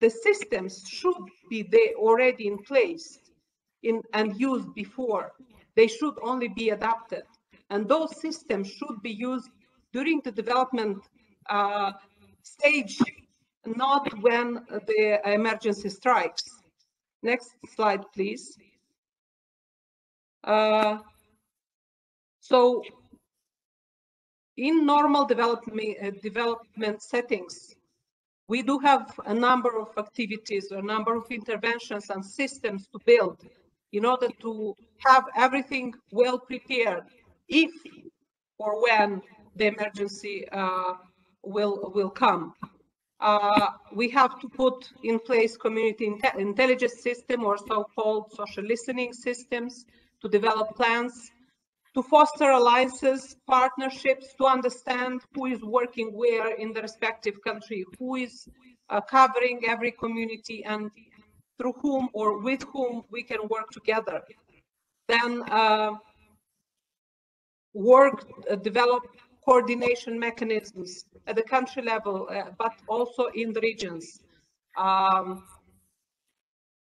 the systems should be there already in place in, and used before. They should only be adapted. And those systems should be used during the development uh, stage, not when the emergency strikes. Next slide, please. Uh, so in normal development, uh, development settings, we do have a number of activities, a number of interventions and systems to build in order to have everything well prepared if or when the emergency uh, will will come. Uh, we have to put in place community inte intelligence system or so-called social listening systems to develop plans, to foster alliances, partnerships, to understand who is working where in the respective country, who is uh, covering every community and through whom or with whom we can work together. Then uh, work, uh, develop coordination mechanisms at the country level, uh, but also in the regions. Um,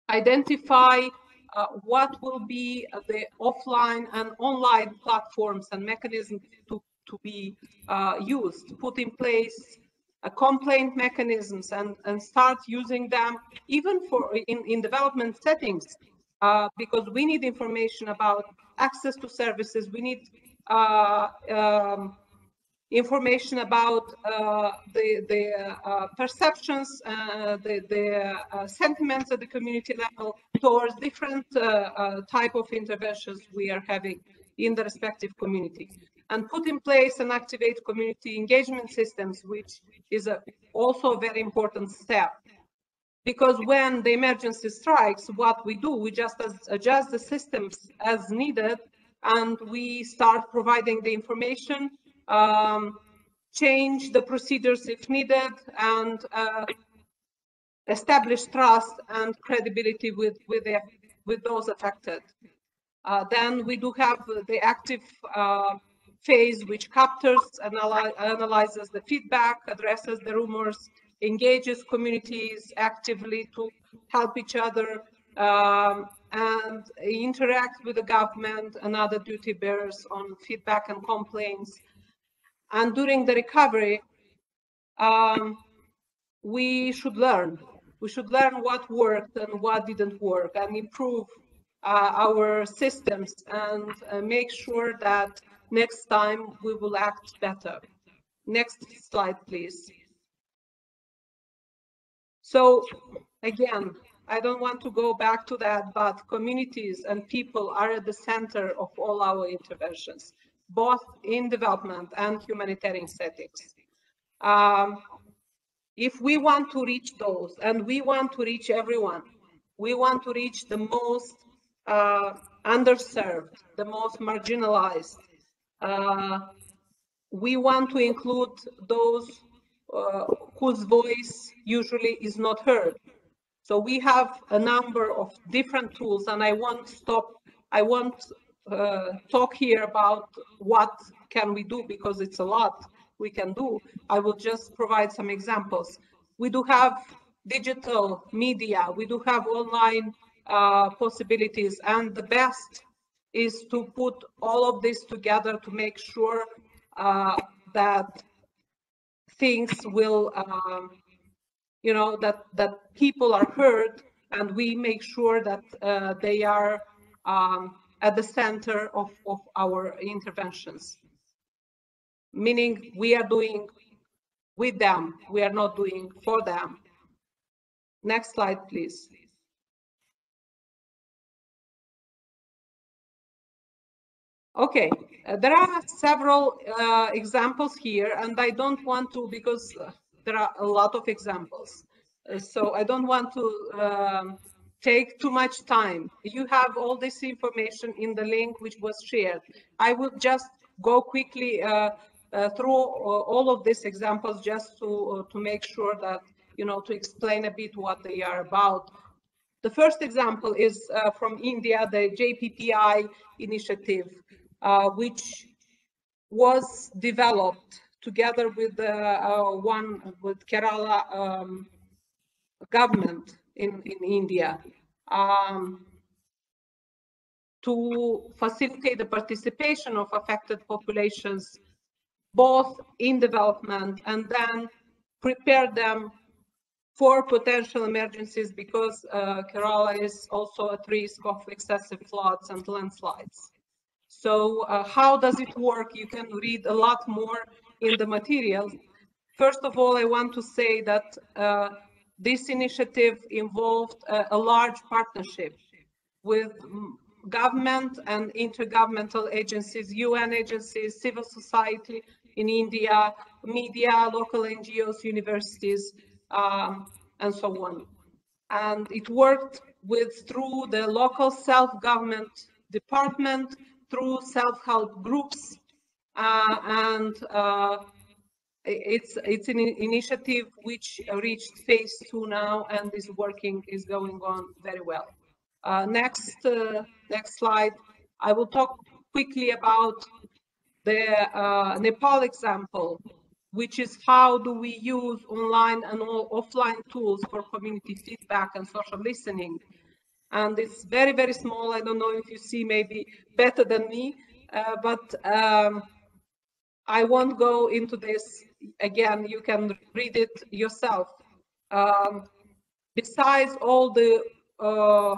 identify uh, what will be the offline and online platforms and mechanisms to, to be uh, used, put in place uh, complaint mechanisms and, and start using them even for in, in development settings uh, because we need information about access to services. We need um, information about uh, the, the uh, perceptions, uh, the, the uh, sentiments at the community level towards different uh, uh, type of interventions we are having in the respective community. And put in place and activate community engagement systems, which is a, also a very important step. Because when the emergency strikes, what we do, we just adjust the systems as needed and we start providing the information um, change the procedures if needed, and uh, establish trust and credibility with with the, with those affected. Uh, then we do have the active uh, phase, which captures, analy analyzes the feedback, addresses the rumors, engages communities actively to help each other, um, and interact with the government and other duty bearers on feedback and complaints and during the recovery, um, we should learn. We should learn what worked and what didn't work and improve uh, our systems and uh, make sure that next time we will act better. Next slide, please. So again, I don't want to go back to that, but communities and people are at the center of all our interventions both in development and humanitarian settings. Um, if we want to reach those, and we want to reach everyone, we want to reach the most uh, underserved, the most marginalized. Uh, we want to include those uh, whose voice usually is not heard. So we have a number of different tools, and I won't stop. I won't uh, talk here about what can we do because it's a lot we can do. I will just provide some examples. We do have digital media, we do have online uh, possibilities, and the best is to put all of this together to make sure uh, that things will, um, you know, that that people are heard, and we make sure that uh, they are um, at the center of, of our interventions. Meaning we are doing with them, we are not doing for them. Next slide, please. Okay, uh, there are several uh, examples here, and I don't want to, because uh, there are a lot of examples. Uh, so I don't want to um, take too much time. You have all this information in the link which was shared. I will just go quickly uh, uh, through uh, all of these examples just to uh, to make sure that you know to explain a bit what they are about. The first example is uh, from India, the JPPI initiative, which was developed together with the uh, one with Kerala um, government in, in India um, to facilitate the participation of affected populations both in development and then prepare them for potential emergencies because uh, Kerala is also at risk of excessive floods and landslides. So uh, how does it work? You can read a lot more in the material. First of all, I want to say that uh, this initiative involved a, a large partnership with government and intergovernmental agencies, UN agencies, civil society in India, media, local NGOs, universities, um, and so on. And it worked with through the local self-government department, through self-help groups, and uh, it's it's an initiative which reached phase two now and is working is going on very well. Uh, next uh, next slide. I will talk quickly about the uh, Nepal example, which is how do we use online and offline tools for community feedback and social listening. And it's very, very small. I don't know if you see maybe better than me, uh, but um, I won't go into this again. You can read it yourself. Um, besides all the uh,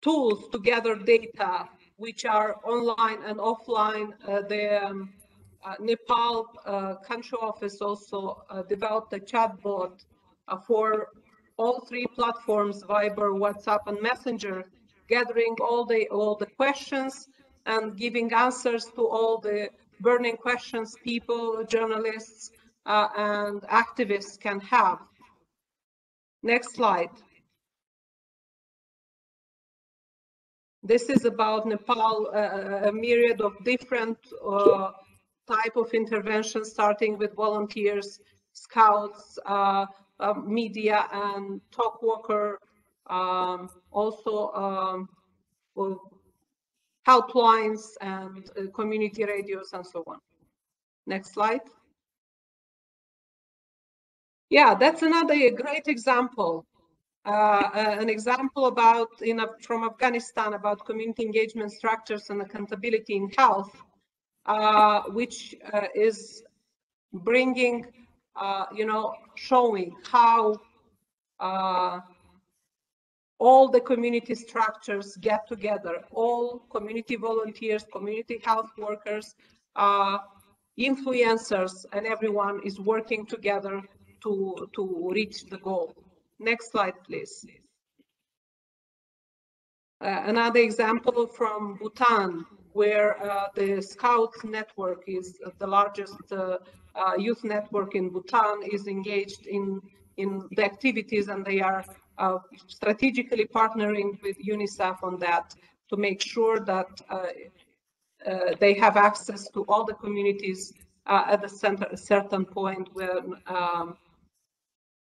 tools to gather data, which are online and offline, uh, the um, uh, Nepal uh, country office also uh, developed a chatbot uh, for all three platforms, Viber, WhatsApp, and Messenger, gathering all the all the questions and giving answers to all the burning questions people, journalists, uh, and activists can have. Next slide. This is about Nepal, uh, a myriad of different uh, type of interventions, starting with volunteers, scouts, uh, uh media, and Talkwalker, um, also um, helplines and uh, community radios and so on. Next slide. Yeah, that's another great example. Uh, uh, an example about in a, from Afghanistan about community engagement structures and accountability in health, uh, which uh, is bringing, uh, you know, showing how all the community structures get together, all community volunteers, community health workers, uh, influencers, and everyone is working together to, to reach the goal. Next slide, please. Uh, another example from Bhutan, where uh, the Scout network is the largest uh, uh youth network in Bhutan, is engaged in, in the activities and they are uh, strategically partnering with UNICEF on that to make sure that uh, uh, they have access to all the communities uh, at a, center, a certain point when um,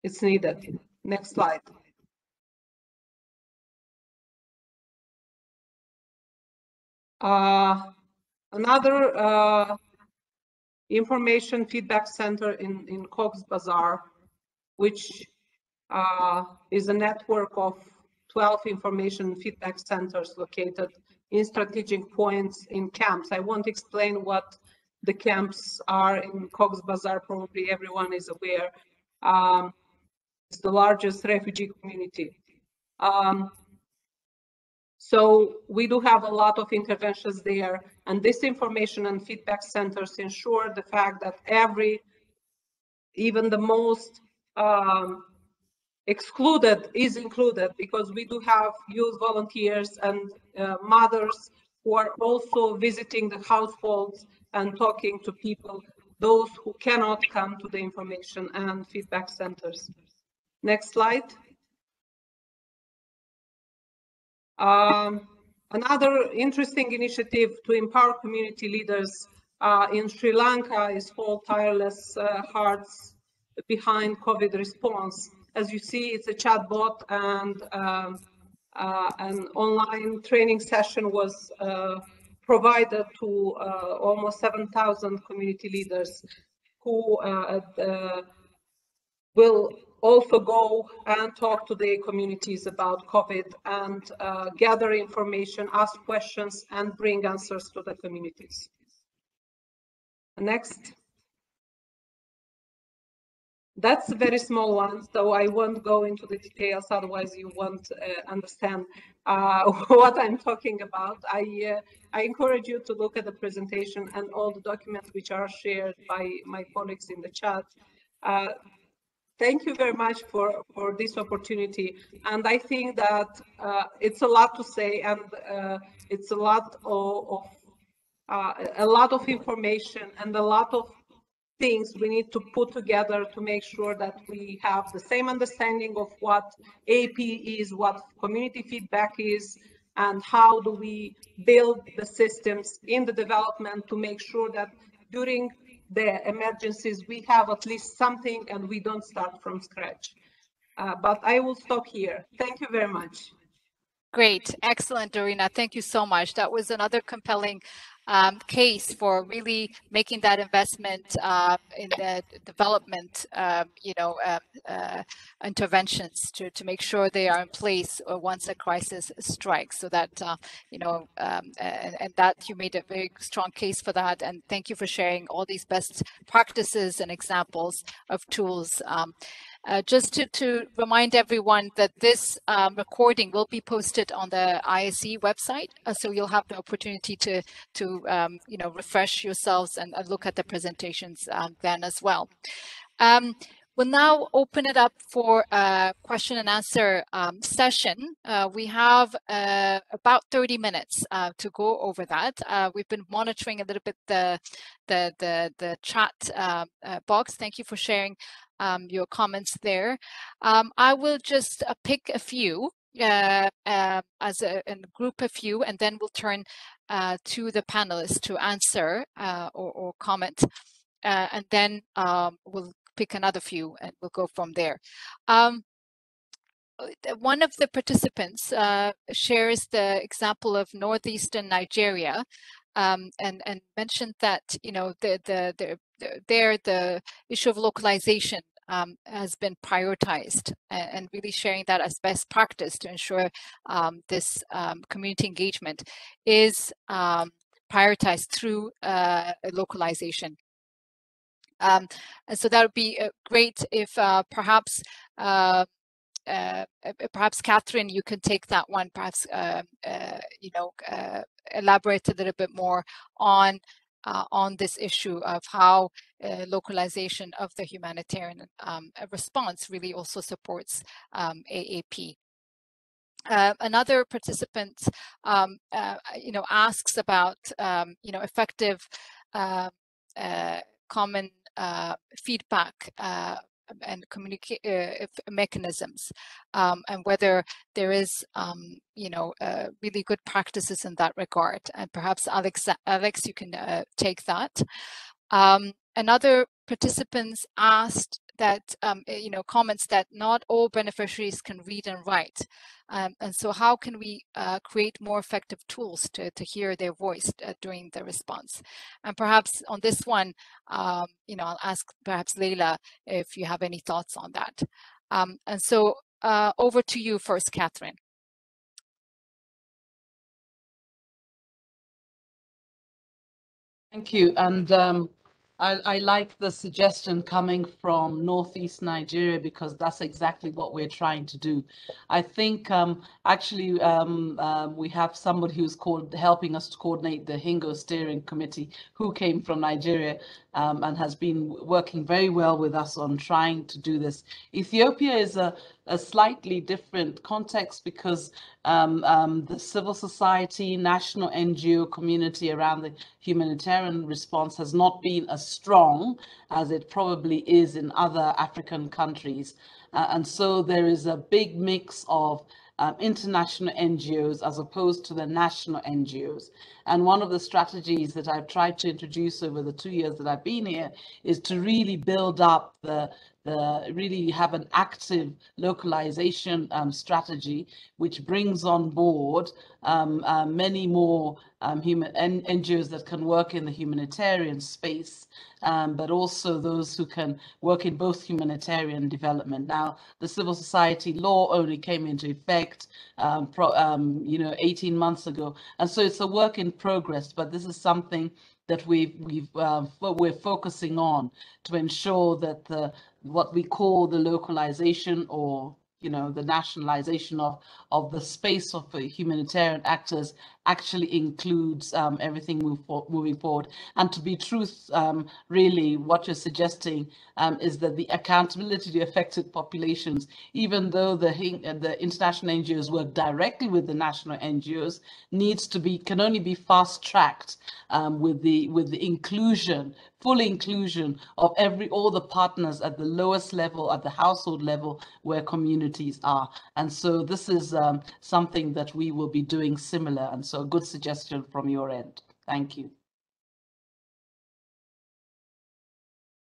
it's needed. Next slide. Uh, another information feedback center in, in Cox's Bazar, which uh, is a network of 12 information feedback centers located in strategic points in camps. I won't explain what the camps are in Cox's Bazar, probably everyone is aware. Um, it's the largest refugee community. Um, so we do have a lot of interventions there, and this information and feedback centers ensure the fact that every, even the most um, excluded is included because we do have youth volunteers and uh, mothers who are also visiting the households and talking to people, those who cannot come to the information and feedback centers. Next slide. Um, another interesting initiative to empower community leaders uh, in Sri Lanka is called Tireless uh, Hearts Behind COVID Response. As you see, it's a chatbot and um, uh, an online training session was uh, provided to uh, almost 7,000 community leaders who uh, uh, will also go and talk to their communities about COVID and uh, gather information, ask questions, and bring answers to the communities. Next. That's a very small one, so I won't go into the details, otherwise you won't uh, understand uh, what I'm talking about. I, uh, I encourage you to look at the presentation and all the documents which are shared by my colleagues in the chat. Uh, thank you very much for, for this opportunity. And I think that uh, it's a lot to say and uh, it's a lot of, of a lot of information and a lot of things we need to put together to make sure that we have the same understanding of what AP is, what community feedback is, and how do we build the systems in the development to make sure that during the emergencies we have at least something and we don't start from scratch. Uh, but I will stop here. Thank you very much. Great, excellent, Dorina. Thank you so much. That was another compelling um, case for really making that investment uh, in the development, uh, you know, uh, uh, interventions to, to make sure they are in place uh, once a crisis strikes. So that, uh, you know, um, and, and, that you made a very strong case for that. And thank you for sharing all these best practices and examples of tools. Um, uh, just to, to remind everyone that this um, recording will be posted on the IASC website, uh, so you'll have the opportunity to, to um, you know, refresh yourselves and, and, look at the presentations um, then as well. Um, we'll now open it up for a question and answer um, session. Uh, we have uh, about 30 minutes uh, to go over that. Uh, we've been monitoring a little bit the the the, the chat uh, uh, box. Thank you for sharing um, your comments there. Um, I will just uh, pick a few uh, uh, as a, a, group a few, and then we'll turn uh, to the panelists to answer uh, or, or, comment. Uh, and then um, we'll pick another few and we'll go from there. Um, one of the participants shares the example of northeastern Nigeria, um, and and mentioned that you know the the the there the issue of localization um, has been prioritized and, and, really sharing that as best practice to ensure um, this um, community engagement is um, prioritized through uh, localization. Um, and so that would be uh, great if uh, perhaps uh, perhaps Catherine, you can take that one, perhaps, uh, uh you know, uh, elaborate a little bit more on on this issue of how localization of the humanitarian um, response really also supports um, AAP. Uh, another participant, um, uh, you know, asks about, um, you know, effective uh, common feedback and communicate uh, mechanisms um, and whether there is um, you know uh, really good practices in that regard and perhaps alex alex you can uh, take that. Um, another participants asked that um, eh, you know comments that not all beneficiaries can read and write. Um, and so how can we uh, create more effective tools to, to hear their voice uh, during the response? And perhaps on this one um, you know I'll ask perhaps Leila if you have any thoughts on that. Um, and so uh, over to you first Catherine. Thank you. And um, I, I, like the suggestion coming from Northeast Nigeria because that's exactly what we're trying to do. I think um, actually um, um, we have somebody who's called helping us to coordinate the Hingo Steering Committee who came from Nigeria um, and has been working very well with us on trying to do this. Ethiopia is a, a slightly different context because um, um, the civil society, national NGO community around the humanitarian response has not been as strong as it probably is in other African countries. Uh, and so there is a big mix of um, international NGOs as opposed to the national NGOs. And one of the strategies that I've tried to introduce over the two years that I've been here is to really build up the, the really have an active localization um, strategy, which brings on board um, uh, many more um, human NGOs that can work in the humanitarian space, um, but also those who can work in both humanitarian development. Now, the civil society law only came into effect, um, pro, um, you know, 18 months ago, and so it's a work in progress. But this is something that we've we've uh, we're focusing on to ensure that the what we call the localization or you know the nationalization of of the space of humanitarian actors actually includes um, everything move for, moving forward. And to be truth, um, really, what you're suggesting um, is that the accountability to affected populations, even though the the international NGOs work directly with the national NGOs, needs to be can only be fast tracked um, with the with the inclusion full inclusion of every all the partners at the lowest level at the household level where communities are and so this is um, something that we will be doing similar and so a good suggestion from your end. Thank you.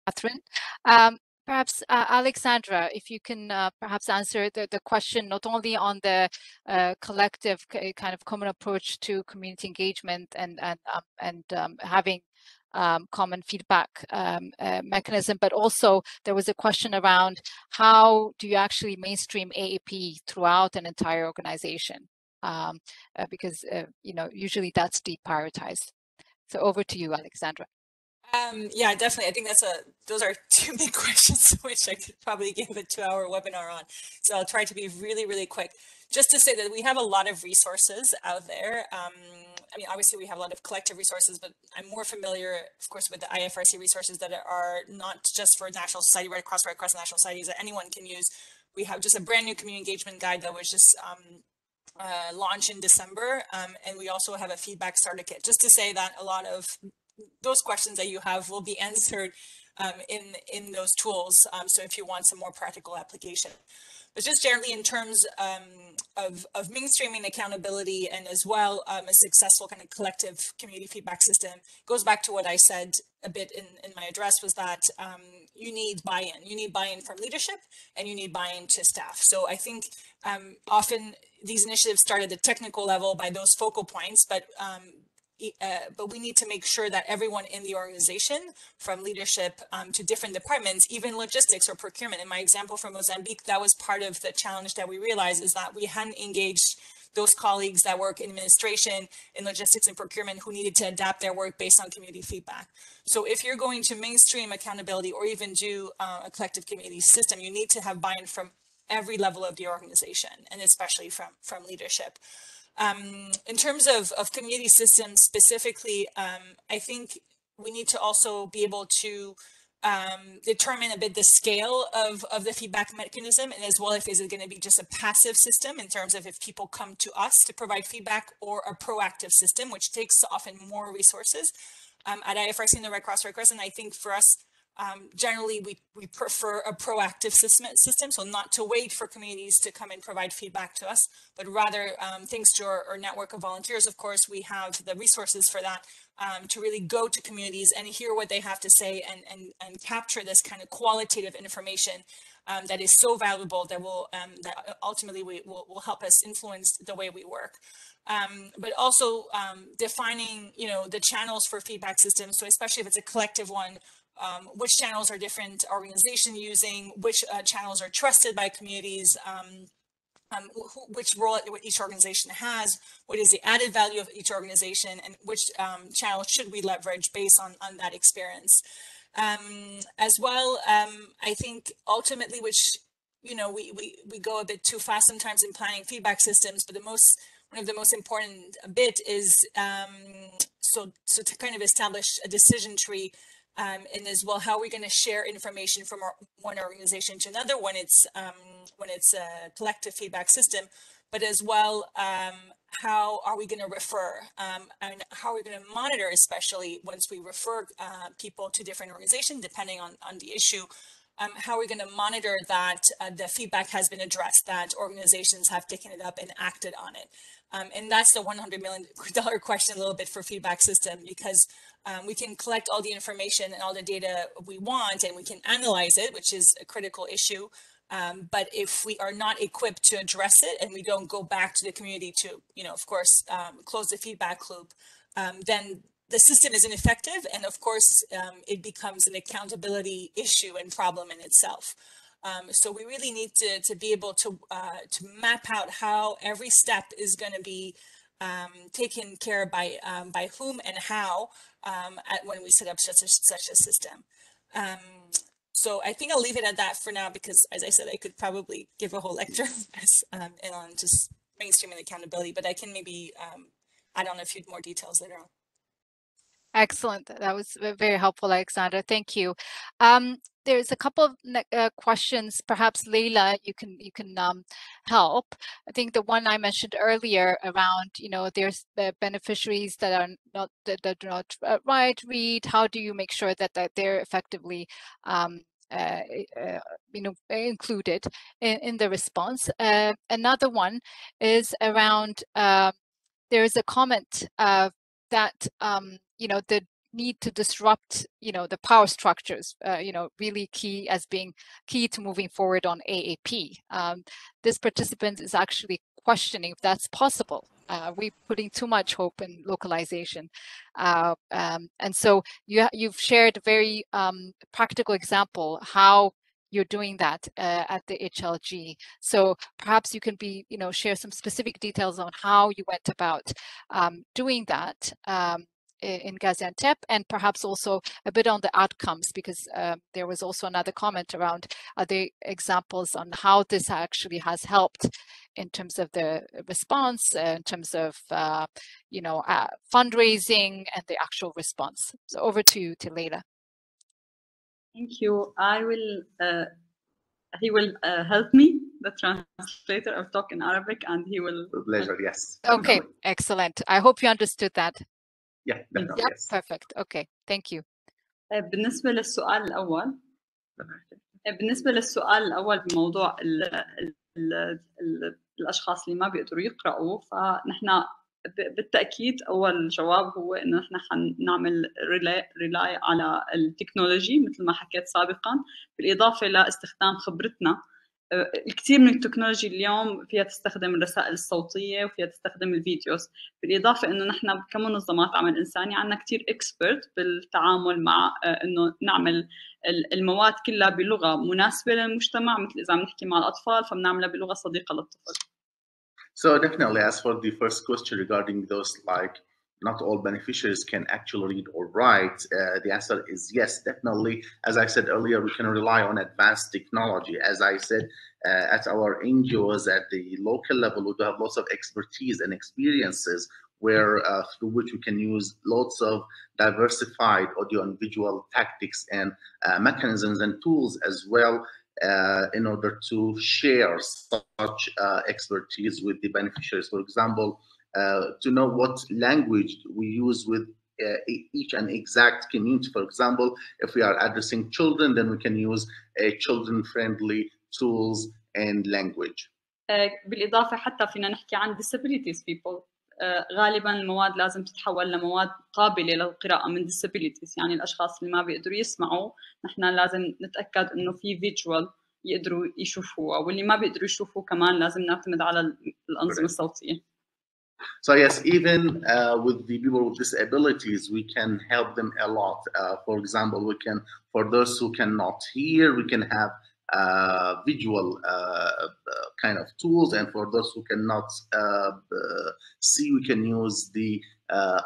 Catherine. Um, perhaps uh, Alexandra, if you can uh, perhaps answer the, the question not only on the uh, collective kind of common approach to community engagement and and um, and um, having um, common feedback um, uh, mechanism, but also there was a question around how do you actually mainstream AAP throughout an entire organization? Um, uh, because uh, you know usually that's deprioritized. So over to you, Alexandra. Um, yeah, definitely. I think that's a those are two big questions, which I could probably give a two-hour webinar on. So I'll try to be really, really quick. Just to say that we have a lot of resources out there. Um, I mean, obviously we have a lot of collective resources, but I'm more familiar, of course, with the IFRC resources that are not just for National Society, Red Cross, Red Cross National Societies that anyone can use. We have just a brand new community engagement guide that was just um, uh, launch in December. Um, and we also have a feedback starter kit, just to say that a lot of those questions that you have will be answered um, in, in those tools. Um, so if you want some more practical application. But just generally in terms um, of, of mainstreaming accountability and as well um, a successful kind of collective community feedback system goes back to what I said a bit in, in my address was that um, you need buy-in. You need buy-in from leadership and you need buy-in to staff. So I think um, often these initiatives start at the technical level by those focal points, but um, uh, but we need to make sure that everyone in the organization, from leadership um, to different departments, even logistics or procurement. In my example from Mozambique, that was part of the challenge that we realized is that we hadn't engaged those colleagues that work in administration, in logistics and procurement who needed to adapt their work based on community feedback. So if you're going to mainstream accountability or even do uh, a collective community system, you need to have buy-in from every level of the organization and especially from, from leadership. Um, in terms of, of community systems specifically, um, I think we need to also be able to um, determine a bit the scale of, of the feedback mechanism and as well if is it going to be just a passive system in terms of if people come to us to provide feedback or a proactive system, which takes often more resources. Um, at IFRC and the Red Cross Red Crescent, I think for us, um, generally, we, we prefer a proactive system, system, so not to wait for communities to come and provide feedback to us, but rather, um, thanks to our, our, network of volunteers, of course, we have the resources for that um, to really go to communities and hear what they have to say and, and, and capture this kind of qualitative information um, that is so valuable that will um, that ultimately we, will, will help us influence the way we work. Um, but also um, defining, you know, the channels for feedback systems. So especially if it's a collective one, um, which channels are different organizations using, which uh, channels are trusted by communities, um, um, which role each organization has, what is the added value of each organization, and which um, channels should we leverage based on, on that experience. Um, as well, um, I think ultimately, which, you know, we, we, we go a bit too fast sometimes in planning feedback systems, but the most, one of the most important bit is so, so to kind of establish a decision tree um, and as well, how are we going to share information from our, one organization to another when it's um, when it's a collective feedback system, but as well, um, how are we going to refer um, and how are we going to monitor, especially once we refer uh, people to different organizations, depending on, on the issue, um, how are we going to monitor that uh, the feedback has been addressed, that organizations have taken it up and acted on it. Um, and that's the $100 million question a little bit for feedback system because um, we can collect all the information and all the data we want and we can analyze it, which is a critical issue. Um, but if we are not equipped to address it and we don't go back to the community to, you know, of course, um, close the feedback loop, um, then the system is ineffective. And of course, um, it becomes an accountability issue and problem in itself. Um, so we really need to, to be able to, uh, to map out how every step is going to be um, taken care by, by whom and how at, when we set up such a, such a system. So I think I'll leave it at that for now because, as I said, I could probably give a whole lecture um, on just mainstreaming accountability, but I can maybe um, add on a few more details later on. Excellent. That was very helpful, Alexandra. Thank you. Um, there's a couple of uh, questions. Perhaps Leila, you can you can um, help. I think the one I mentioned earlier around, you know, there's the beneficiaries that are not that, that do not uh, write, read. How do you make sure that that they're effectively um, uh, uh, you know, included in, in the response. Uh, another one is around, um, there is a comment that, um, you know, the need to disrupt, you know, the power structures, uh, you know, really key as being key to moving forward on AAP. Um, this participant is actually questioning if that's possible. Uh, we putting too much hope in localization. Uh, um, and so you, you've shared a very um, practical example how you're doing that uh, at the HLG. So perhaps you can be, you know, share some specific details on how you went about um, doing that um, in Gaziantep and perhaps also a bit on the outcomes because uh, there was also another comment around the examples on how this actually has helped in terms of the response, uh, in terms of, uh, you know, uh, fundraising and the actual response. So over to you, to Leila. Thank you. I will, uh, he will help me, the translator. I'll talk in Arabic and he will. With pleasure, yes. Okay, excellent. I hope you understood that. Yeah, definitely. Yep, yes. perfect. Okay, thank you. بالنسبة للسؤال الأول بالنسبة للسؤال الأول بموضوع ال ال ال الأشخاص اللي ما بيقدروا يقرأوا فنحن بالتأكيد أول جواب هو إنه نحن حنعمل ريلاي على التكنولوجي مثل ما حكيت سابقا. بالإضافة لاستخدام خبرتنا. الكثير من التكنولوجي اليوم فيها تستخدم الرسائل الصوتية وفيها تستخدم الفيديوز. بالإضافة إنه نحن كمنظمات عمل إنساني عندنا كثير اكسبرت بالتعامل مع إنه نعمل المواد كلها بلغة مناسبة للمجتمع مثل إذا عم نحكي مع الأطفال فبنعملها بلغة صديقة للطفل. So definitely as for the first question regarding those like not all beneficiaries can actually read or write? Uh, the answer is yes, definitely. As I said earlier, we can rely on advanced technology. As I said, uh, at our NGOs at the local level, we do have lots of expertise and experiences where uh, through which we can use lots of diversified audio and visual tactics and uh, mechanisms and tools as well uh, in order to share such uh, expertise with the beneficiaries. For example, uh, to know what language we use with uh, each and exact community. For example, if we are addressing children, then we can use a children-friendly tools and language. بالإضافة حتى فينا نحكي عن disabilities people غالبا المواد لازم تتحول لمواد قابلة للقراءة من disabilities يعني الأشخاص اللي ما بيقدروا يسمعوا نحن لازم نتأكد إنه في visual يقدروا يشوفوها واللي ما بيقدروا يشوفوا كمان لازم نعتمد على الأنظمة الصوتية. So yes, even uh, with the people with disabilities, we can help them a lot. Uh, for example, we can, for those who cannot hear, we can have visual uh, uh, kind of tools, and for those who cannot uh, see, we can use the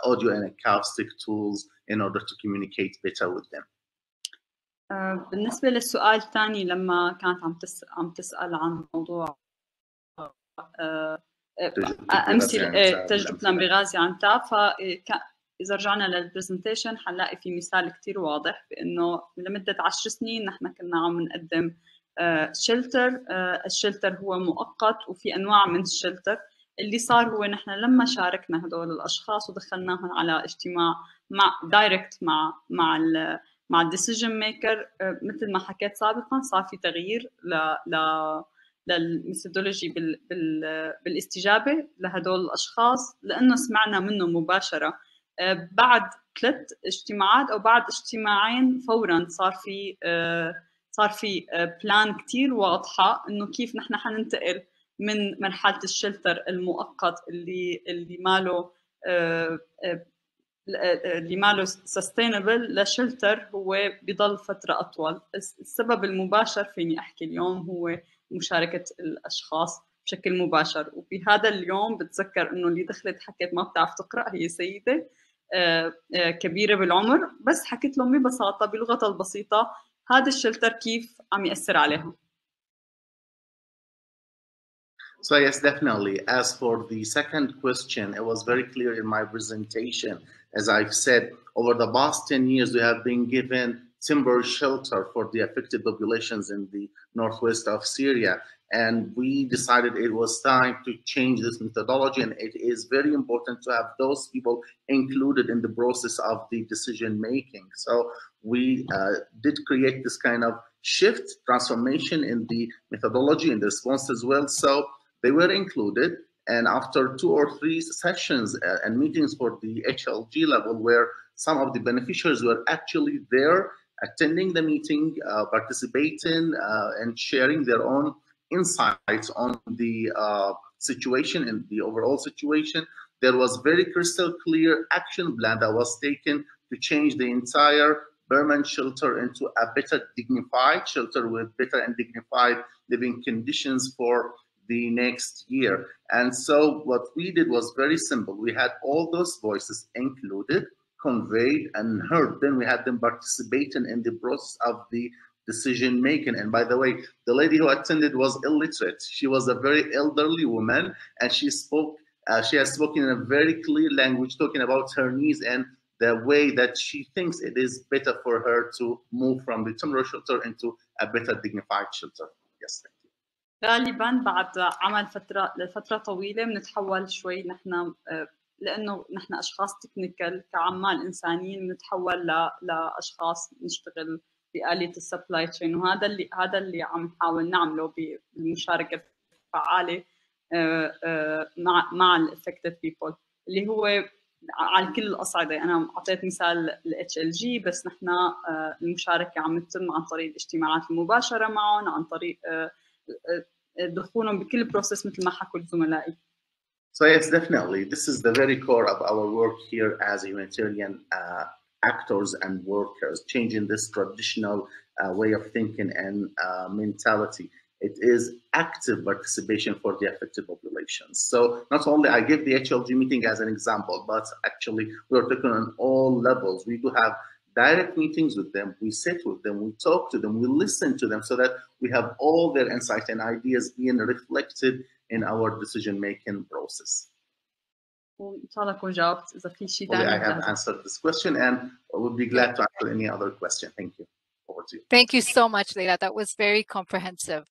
audio and acoustic tools in order to communicate better with them. بالنسبة للسؤال الثاني لما كانت عم عم تسأل عن موضوع أمثلة تجربتنا بغازي عنتاب فاذا رجعنا للبرزنتيشن حنلاقي في مثال كثير واضح بإنه لمدة 10 سنين نحن كنا عم نقدم شلتر الشلتر هو مؤقت وفي أنواع من الشلتر اللي صار هو نحن لما شاركنا هدول الأشخاص ودخلناهم على اجتماع مع دايركت مع مع مع الديسيجن ميكر مثل ما حكيت سابقا صار في تغيير ل ل للميثودولوجي بال... بال... بالاستجابة لهدول الأشخاص لأنه سمعنا منه مباشرة. آه، بعد ثلاث اجتماعات أو بعد اجتماعين فورا صار في آه، صار في بلان آه، كثير واضحة إنه كيف نحن حننتقل من مرحلة الشلتر المؤقت اللي اللي ماله اللي ماله سستينبل لشلتر هو بضل فترة أطول. السبب المباشر فيني أحكي اليوم هو مشاركة الأشخاص بشكل مباشر. وبهذا اليوم بتذكر إنه اللي دخلت حكت ما بتعرف تقرأ هي سيدة آه، آه، كبيرة بالعمر. بس حكيت لهم ببساطة بلغتها البسيطة هذا الشلتر كيف عم ياثر عليهم So yes, definitely. As for the second question, it was very clear in my presentation. As I've said, over the past 10 years, we have been given timber shelter for the affected populations in the northwest of Syria. And we decided it was time to change this methodology. And it is very important to have those people included in the process of the decision making. So we uh, did create this kind of shift, transformation in the methodology and the response as well. So they were included. And after two or three sessions uh, and meetings for the HLG level, where some of the beneficiaries were actually there attending the meeting, uh, participating, uh, and sharing their own insights on the uh, situation and the overall situation. There was very crystal clear action plan that was taken to change the entire Burman shelter into a better dignified shelter with better and dignified living conditions for the next year. And so what we did was very simple. We had all those voices included conveyed and heard. Then we had them participating in the process of the decision making. And by the way, the lady who attended was illiterate. She was a very elderly woman, and she spoke. Uh, she has spoken in a very clear language, talking about her needs and the way that she thinks it is better for her to move from the temporary shelter into a better dignified shelter. Yes, thank you. غالبا بعد عمل فتره لفتره طويله بنتحول شوي نحن لانه نحن اشخاص تكنيكال كعمال انسانيين بنتحول لاشخاص نشتغل بآلية السبلاي تشين وهذا اللي هذا اللي عم نحاول نعمله بالمشاركه الفعاله آه، آه، مع مع الافكتيف بيبل اللي هو على كل الأصعدة. أنا أعطيت مثال الاتش ال جي بس نحن آه، المشاركة عم تتم عن طريق الاجتماعات المباشرة معهم عن طريق دخولهم بكل بروسيس مثل ما حكوا زملائي So yes, definitely. This is the very core of our work here as humanitarian uh, actors and workers, changing this traditional uh, way of thinking and uh, mentality. It is active participation for the affected populations. So not only I give the HLG meeting as an example, but actually we're talking on all levels. We do have direct meetings with them. We sit with them, we talk to them, we listen to them so that we have all their insights and ideas being reflected in our decision making process. I have answered this question and I would be glad to answer any other question. Thank you. Over to you. Thank you so much, Leila. That was very comprehensive.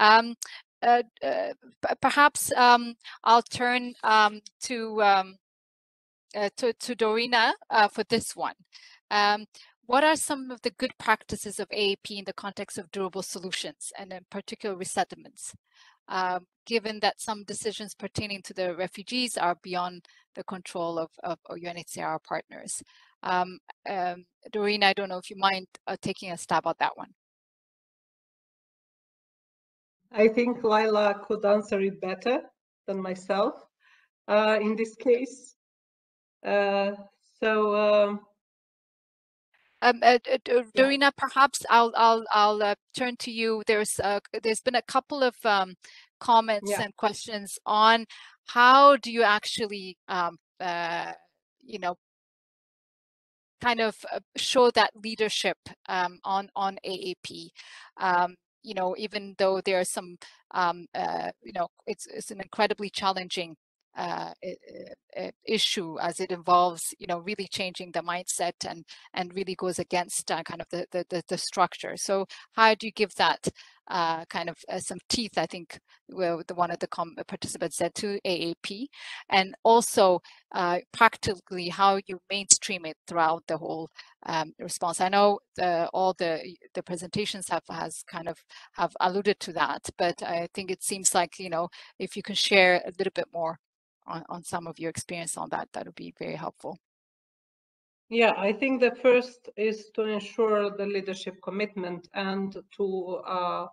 Um, uh, uh, perhaps um, I'll turn um, to, um, uh, to, to Dorina uh, for this one. Um, what are some of the good practices of AAP in the context of durable solutions and in particular resettlements? Um, given that some decisions pertaining to the refugees are beyond the control of, of, UNHCR partners. Um, um, Doreen, I don't know if you mind uh, taking a stab at that one. I think Lila could answer it better than myself uh, in this case. Uh, so um, um, uh, uh, Dorina, perhaps I'll I'll I'll uh, turn to you. There's uh, there's been a couple of um, comments yeah. and questions on how do you actually um, uh, you know kind of uh, show that leadership um, on on AAP. Um, you know, even though there are some, um, you know, it's it's an incredibly challenging uh, issue as it involves, you know, really changing the mindset and and really goes against uh, kind of the, the, the structure. So how do you give that uh, kind of uh, some teeth? I think well, the one of the participants said to AAP, and also uh, practically how you mainstream it throughout the whole um, response. I know the, all the the presentations have has kind of have alluded to that, but I think it seems like you know if you can share a little bit more on, on some of your experience on that, that would be very helpful. Yeah, I think the first is to ensure the leadership commitment and to uh,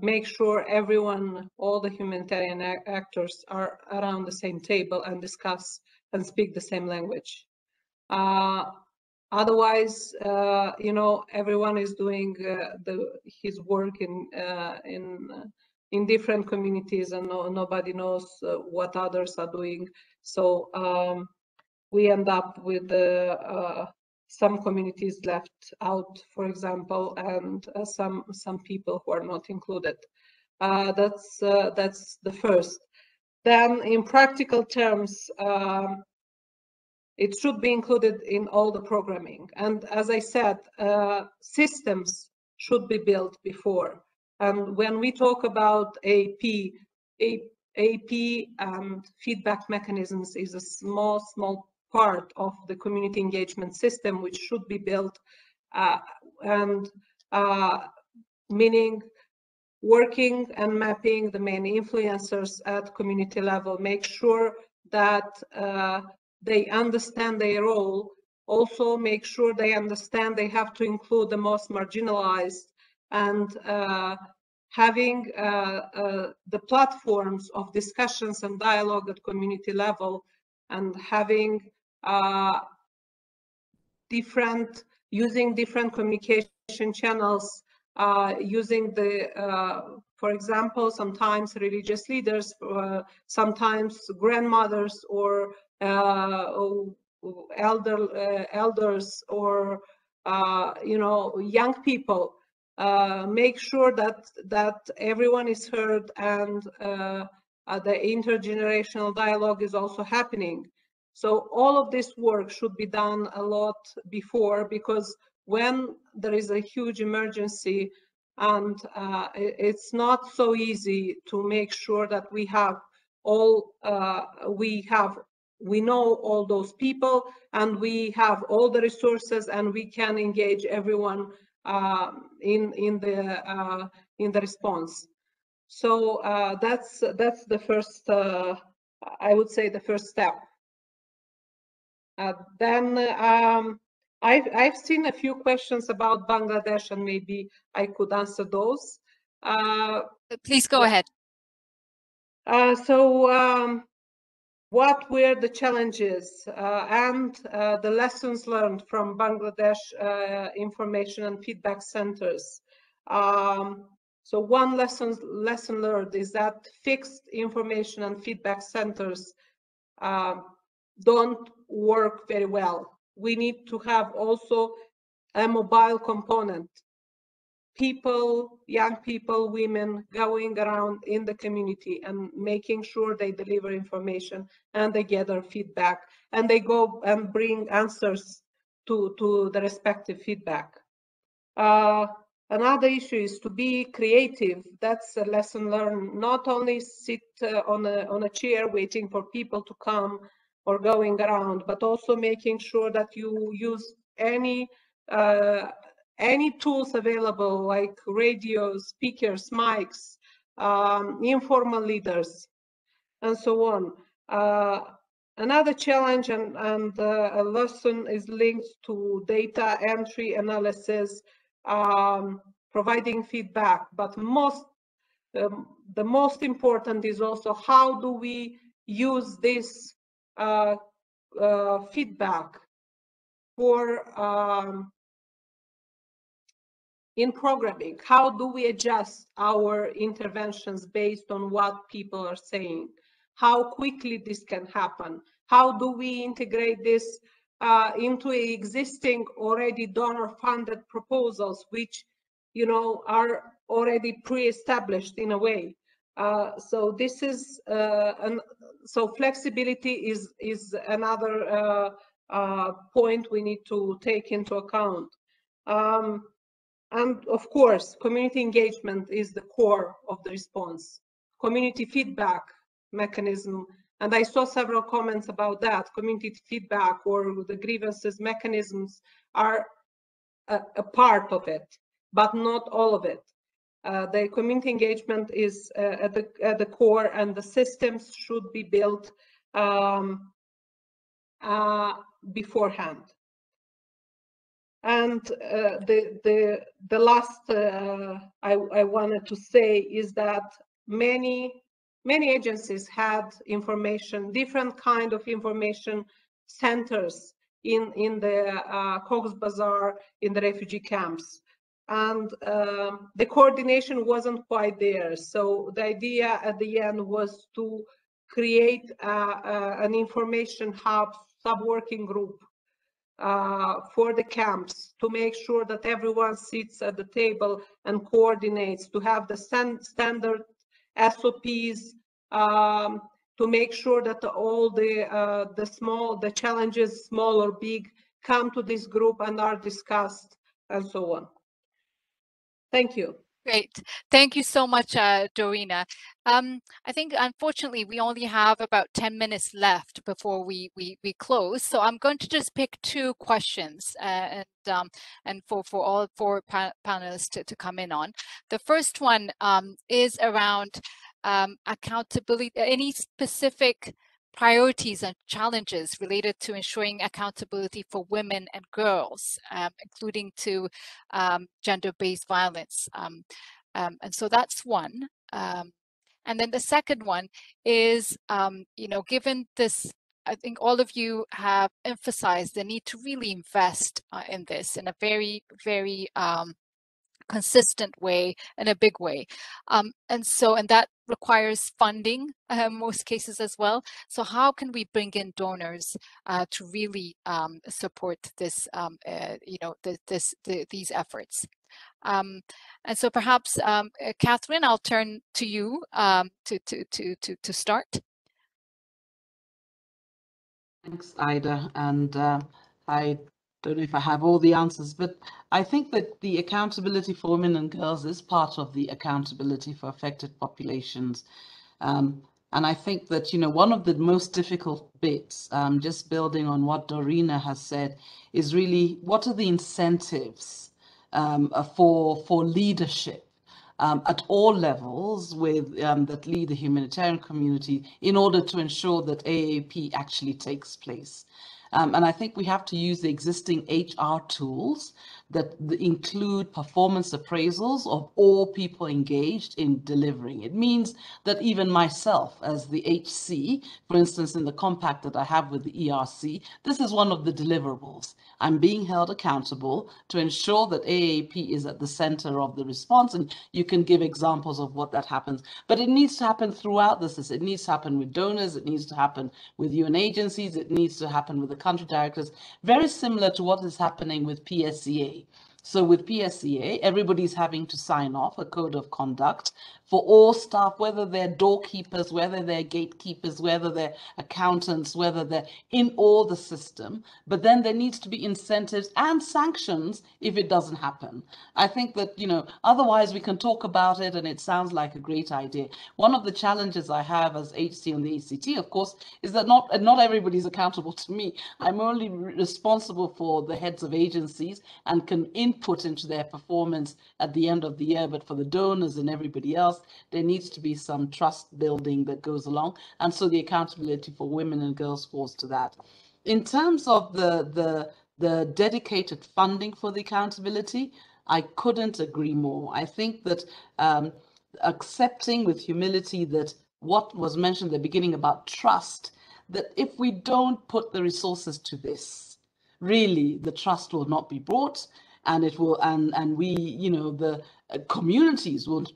make sure everyone, all the humanitarian actors are around the same table and discuss and speak the same language. Uh, otherwise, uh, you know, everyone is doing uh, the, his work in, uh, in in different communities and no, nobody knows uh, what others are doing. So um, we end up with uh, some communities left out, for example, and uh, some some people who are not included. Uh, that's uh, that's the first. Then, in practical terms, um, it should be included in all the programming. And as I said, uh, systems should be built before. And when we talk about AP, AP and feedback mechanisms is a small, small part of the community engagement system, which should be built uh, and uh, meaning working and mapping the main influencers at community level, make sure that uh, they understand their role, also make sure they understand they have to include the most marginalized and uh, having uh, uh, the platforms of discussions and dialogue at community level and having uh, different using different communication channels uh, using the uh, for example sometimes religious leaders uh, sometimes grandmothers or elder elders or you know young people uh, make sure that that everyone is heard and uh, uh, the intergenerational dialogue is also happening. So all of this work should be done a lot before because when there is a huge emergency and uh, it's not so easy to make sure that we have all uh, we have we know all those people and we have all the resources and we can engage everyone in in the uh, in the response. So uh, that's that's the first. I would say the first step. then um, I've I've seen a few questions about Bangladesh, and maybe I could answer those. Please go ahead. Uh, so um, what were the challenges uh, and uh, the lessons learned from Bangladesh uh, information and feedback centers. Um, so one lesson, lesson learned is that fixed information and feedback centers uh, don't work very well. We need to have also a mobile component people, young people, women going around in the community and making sure they deliver information and they gather feedback and they go and bring answers to, to the respective feedback. Uh, another issue is to be creative. That's a lesson learned. Not only sit uh, on, a, on a chair waiting for people to come or going around, but also making sure that you use any uh, any tools available like radios, speakers, mics, um, informal leaders, and so on. Uh, another challenge and, and uh, a lesson is linked to data entry analysis, um, providing feedback, but most um, the most important is also how do we use this uh, uh feedback for um, in programming, how do we adjust our interventions based on what people are saying? How quickly this can happen? How do we integrate this uh, into existing already donor-funded proposals, which you know are already pre-established in a way? Uh, so this is uh, an, so flexibility is is another uh, uh, point we need to take into account. Um, and of course, community engagement is the core of the response. Community feedback mechanism, and I saw several comments about that. Community feedback or the grievances mechanisms are a, a part of it, but not all of it. Uh, the community engagement is uh, at, the, at the core and the systems should be built um, uh, beforehand. And uh, the, the, the last uh, I, I wanted to say is that many, many agencies had information, different kind of information centers in, in the uh, Cox's in the refugee camps. And um, the coordination wasn't quite there. So the idea at the end was to create an information hub sub-working group uh, for the camps to make sure that everyone sits at the table and coordinates to have the standard SOPs um, to make sure that all the uh, the small the challenges small or big come to this group and are discussed and so on. Thank you. Great. Thank you so much, uh, Dorina. Um, I think, unfortunately, we only have about 10 minutes left before we, we, we close. So I'm going to just pick two questions uh, and, um, and for, for all four pa panelists to, to come in on. The first one um, is around um, accountability, any specific priorities and challenges related to ensuring accountability for women and girls, um, including to um, gender-based violence. Um, um and so that's one. Um, and then the second one is, um, you know, given this, I think all of you have emphasized the need to really invest uh, in this in a very, very consistent way in a big way. Um, and so, and that requires funding uh, most cases as well. So how can we bring in donors uh, to really um, support this, um, uh, you know, the, this, the, these efforts? Um, and so perhaps, um, uh, Catherine, I'll turn to you um, to, to, to, to, to start. Thanks, Ida. And uh, I don't know if I have all the answers, but I think that the accountability for women and girls is part of the accountability for affected populations. Um, and I think that, you know, one of the most difficult bits, um, just building on what Dorina has said, is really what are the incentives um, uh, for, for leadership um, at all levels with um, that lead the humanitarian community in order to ensure that AAP actually takes place. Um, and I think we have to use the existing HR tools that include performance appraisals of all people engaged in delivering. It means that even myself as the HC, for instance, in the compact that I have with the ERC, this is one of the deliverables. I'm being held accountable to ensure that AAP is at the center of the response. And you can give examples of what that happens. But it needs to happen throughout the system. It needs to happen with donors. It needs to happen with UN agencies. It needs to happen with the country directors. Very similar to what is happening with PSEA body so with PSEA, everybody's having to sign off a code of conduct for all staff, whether they're doorkeepers, whether they're gatekeepers, whether they're accountants, whether they're in all the system. But then there needs to be incentives and sanctions if it doesn't happen. I think that, you know, otherwise we can talk about it and it sounds like a great idea. One of the challenges I have as HC on the HCT, of course, is that not, not everybody's accountable to me. I'm only responsible for the heads of agencies and can in input into their performance at the end of the year, but for the donors and everybody else, there needs to be some trust building that goes along. And so the accountability for women and girls falls to that. In terms of the, the, the dedicated funding for the accountability, I couldn't agree more. I think that um, accepting with humility that what was mentioned at the beginning about trust, that if we don't put the resources to this, really the trust will not be brought and it will and and we you know the uh, communities will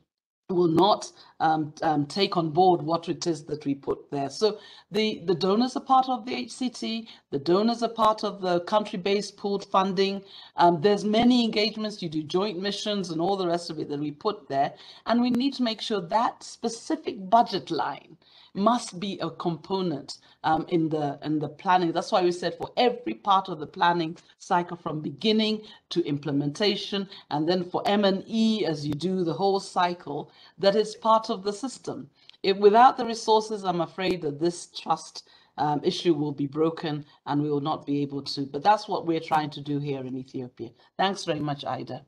will not um, um, take on board what it is that we put there. So the, the donors are part of the HCT, the donors are part of the country-based pooled funding. Um, there's many engagements, you do joint missions and all the rest of it that we put there. And we need to make sure that specific budget line must be a component um, in the in the planning. That's why we said for every part of the planning cycle from beginning to implementation, and then for M&E as you do the whole cycle, that is part of the system. If without the resources, I'm afraid that this trust um, issue will be broken and we will not be able to. But that's what we're trying to do here in Ethiopia. Thanks very much, Ida.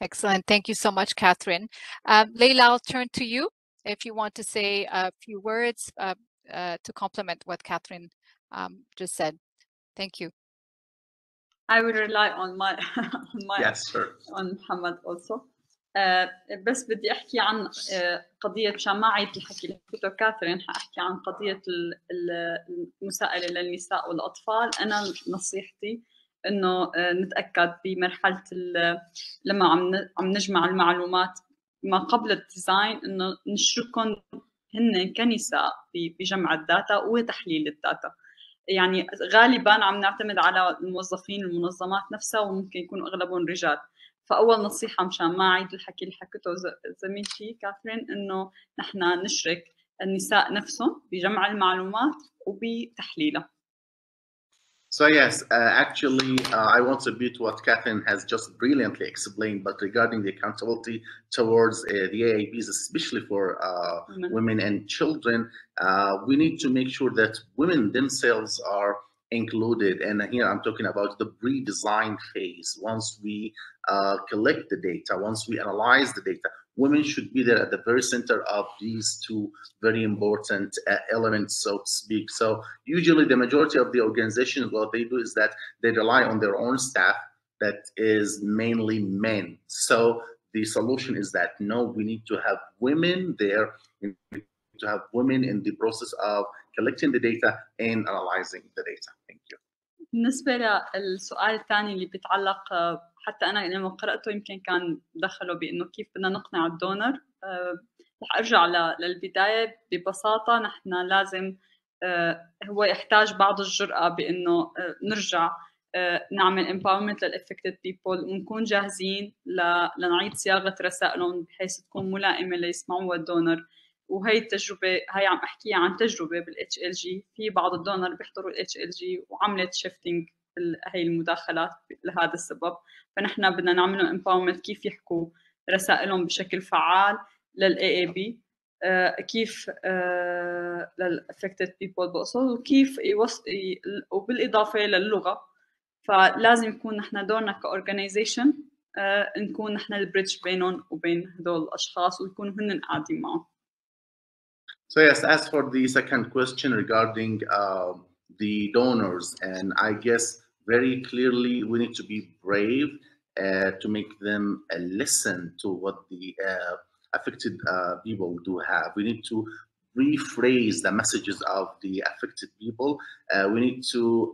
Excellent. Thank you so much, Catherine. Um, Leila, I'll turn to you if you want to say a few words uh, uh, to complement what Catherine um, just said. Thank you. I will rely on my on my Yes, sir. on Muhammad also. آه، بس بدي احكي عن آه، قضيه مشان ما اعيد الحكي اللي حكيته كاثرين حاحكي عن قضيه ال- ال- المساءله للنساء والاطفال انا نصيحتي انه آه، نتاكد بمرحله ال- لما عم ن- عم نجمع المعلومات ما قبل الديزاين إنه نشركهم هن كنساء بجمع الداتا وتحليل الداتا. يعني غالبا عم نعتمد على الموظفين المنظمات نفسها وممكن يكونوا أغلبهم رجال. فأول نصيحة مشان ما أعيد الحكي اللي حكته زميلتي كاثرين إنه نحن نشرك النساء نفسهم بجمع المعلومات وبتحليلها. So yes, uh, actually, uh, I want to beat what Catherine has just brilliantly explained, but regarding the accountability towards uh, the AABs, especially for uh, Women. women and children, uh, we need to make sure that women themselves are included. And here I'm talking about the pre-design phase. Once we uh, collect the data, once we analyze the data, women should be there at the very center of these two very important uh, elements, so to speak. So usually the majority of the organizations, what they do is that they rely on their own staff that is mainly men. So the solution is that no, we need to have women there, to have women in the process of collecting the data and analyzing the data. Thank you. بالنسبة للسؤال الثاني اللي بيتعلق آه، حتى أنا لما قرأته يمكن كان دخله بأنه كيف بدنا نقنع الدونر. آه، رح أرجع للبداية. ببساطة نحن لازم آه، هو يحتاج بعض الجرأة بأنه نرجع نعمل empowerment للأفكتد people ونكون جاهزين لنعيد صياغة رسائلهم بحيث تكون ملائمة ليسمعوها الدونر. وهي التجربة هي عم أحكيها عن تجربة بال HLG في بعض الدونر بيحضروا ال HLG وعملت شيفتنج هي المداخلات لهذا السبب. فنحن بدنا نعملهم empowerment كيف يحكوا رسائلهم بشكل فعال لل AAB آه، كيف آه، لل affected people بقصد وكيف يوص... وبالإضافة للغة. فلازم يكون نحن دورنا كأورجنايزيشن نكون نحن البريدج بينهم وبين هدول الأشخاص ويكونوا هن قاعدين معهم. So yes, as for the second question regarding uh, the donors, and I guess very clearly we need to be brave uh, to make them uh, listen to what the uh, affected uh, people do have. We need to rephrase the messages of the affected people. Uh, we need to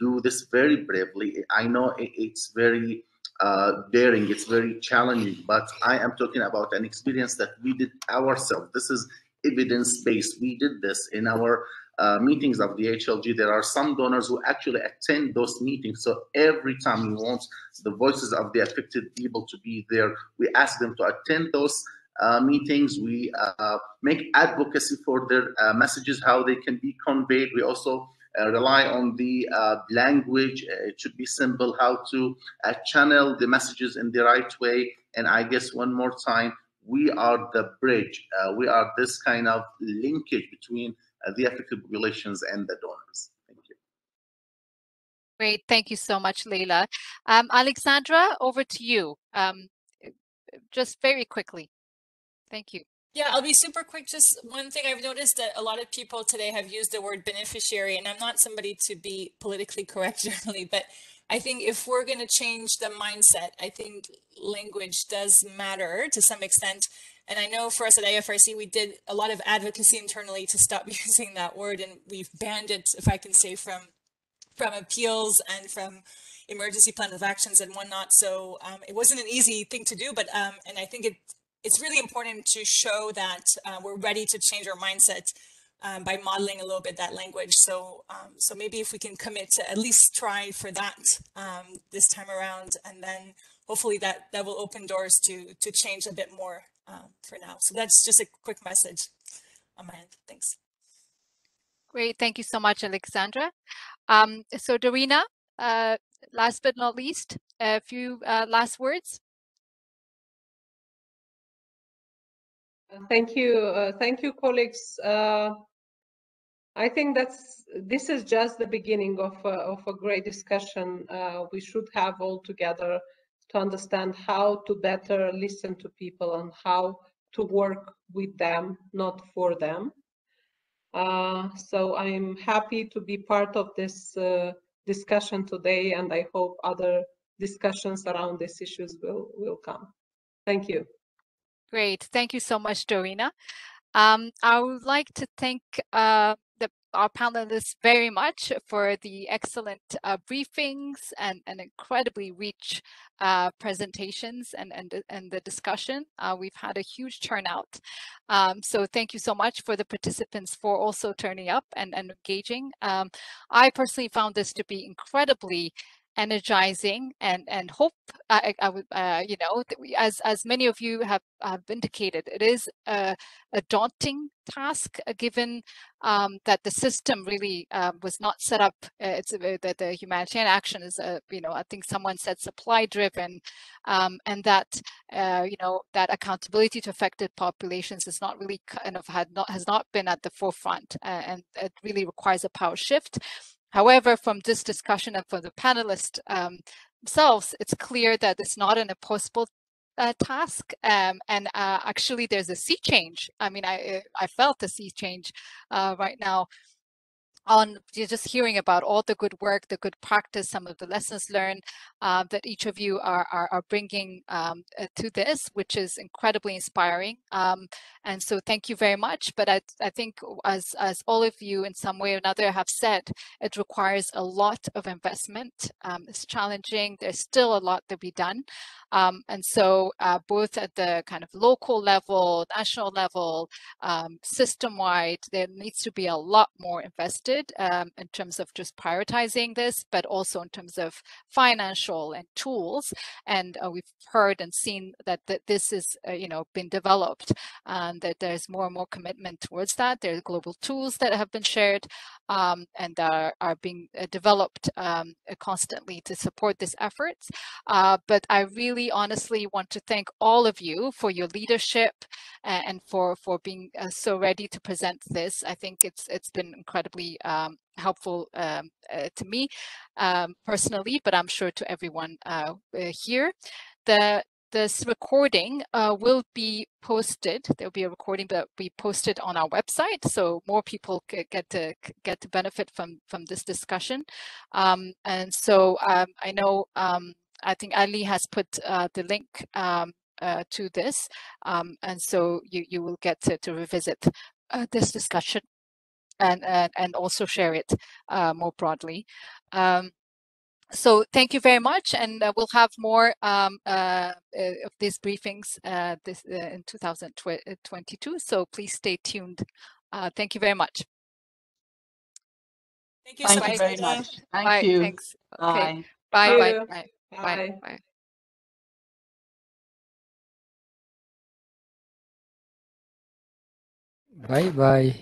do this very bravely. I know it- it's very uh, daring, it's very challenging, but I am talking about an experience that we did ourselves. This is evidence based. We did this in our uh, meetings of the HLG. There are some donors who actually attend those meetings. So every time we want the voices of the affected people to be there, we ask them to attend those uh, meetings. We uh, make advocacy for their uh, messages, how they can be conveyed. We also uh, rely on the uh, language. It should be simple, how to uh, channel the messages in the right way. And I guess one more time, we are the bridge. Uh, we are this kind of linkage between uh, the affected populations and the donors. Thank you. Great. Thank you so much, Leila. Um, Alexandra, over to you. Um, just very quickly. Thank you. Yeah, I'll be super quick. Just one thing I've noticed that a lot of people today have used the word beneficiary, and I'm not somebody to be politically correct generally, but I think if we're going to change the mindset, I think language does matter to some extent. And I know for us at IFRC, we did a lot of advocacy internally to stop using that word, and we've banned it, if I can say, from from appeals and from emergency plans of actions and whatnot. So um, it wasn't an easy thing to do, but um, and I think it it's really important to show that uh, we're ready to change our mindset um, by modeling a little bit that language. So um, so maybe if we can commit to at least try for that um, this time around, and then hopefully that that will open doors to to change a bit more um, for now. So that's just a quick message. on my end. Thanks. Great. Thank you so much, Alexandra. Um, so Dorina, uh, last but not least, a few uh, last words. Thank you. Uh, thank you, colleagues. Uh, I think that's this is just the beginning of a, of a great discussion uh, we should have all together to understand how to better listen to people and how to work with them, not for them. Uh, so I'm happy to be part of this uh, discussion today, and I hope other discussions around these issues will, will come. Thank you. Great. Thank you so much, Dorina. Um, I would like to thank uh, our panelists very much for the excellent uh, briefings and, and incredibly rich uh, presentations and, and, and the discussion. Uh, we've had a huge turnout. Um, so thank you so much for the participants for also turning up and, and engaging. Um, I personally found this to be incredibly energizing and and hope I, I would uh, you know we, as as many of you have, have indicated it is a, a daunting task uh, given um, that the system really uh, was not set up uh, it's that the humanitarian action is a you know I think someone said supply driven um, and that uh, you know that accountability to affected populations is not really kind of had not has not been at the forefront uh, and it really requires a power shift However, from this discussion and from the panelists um, themselves, it's clear that it's not an impossible uh, task. Um, and uh, actually, there's a sea change. I mean, I I felt the sea change uh, right now on just hearing about all the good work, the good practice, some of the lessons learned uh, that each of you are, are, are bringing um, uh, to this, which is incredibly inspiring. Um, and so thank you very much. But I, I think as, as all of you in some way or another have said, it requires a lot of investment. Um, it's challenging. There's still a lot to be done. Um, and so uh, both at the kind of local level, national level, um, system-wide, there needs to be a lot more invested um, in terms of just prioritizing this, but also in terms of financial and tools. And uh, we've heard and seen that, that this is, uh, you know, been developed and that there's more and more commitment towards that. There are global tools that have been shared um, and are, are being uh, developed um, constantly to support these efforts. Uh, but I really really honestly want to thank all of you for your leadership and for for being uh, so ready to present this. I think it's it's been incredibly um, helpful um, uh, to me um, personally, but I'm sure to everyone uh, uh here. The this recording uh, will be posted. There'll be a recording that be posted on our website, so more people get to get to benefit from from this discussion. Um, and so um, I know um, I think Ali has put uh, the link um, uh, to this, um, and so you you will get to, to revisit uh, this discussion and, and and also share it uh, more broadly. Um, so thank you very much, and uh, we'll have more um, uh, of these briefings this in 2022. So please stay tuned. thank you very much. Thank you, Thank so you very much. Thank Bye. you. Thanks. Bye. Okay. Bye. Thank Bye. you. Bye. Bye. Bye. Bye. Bye bye.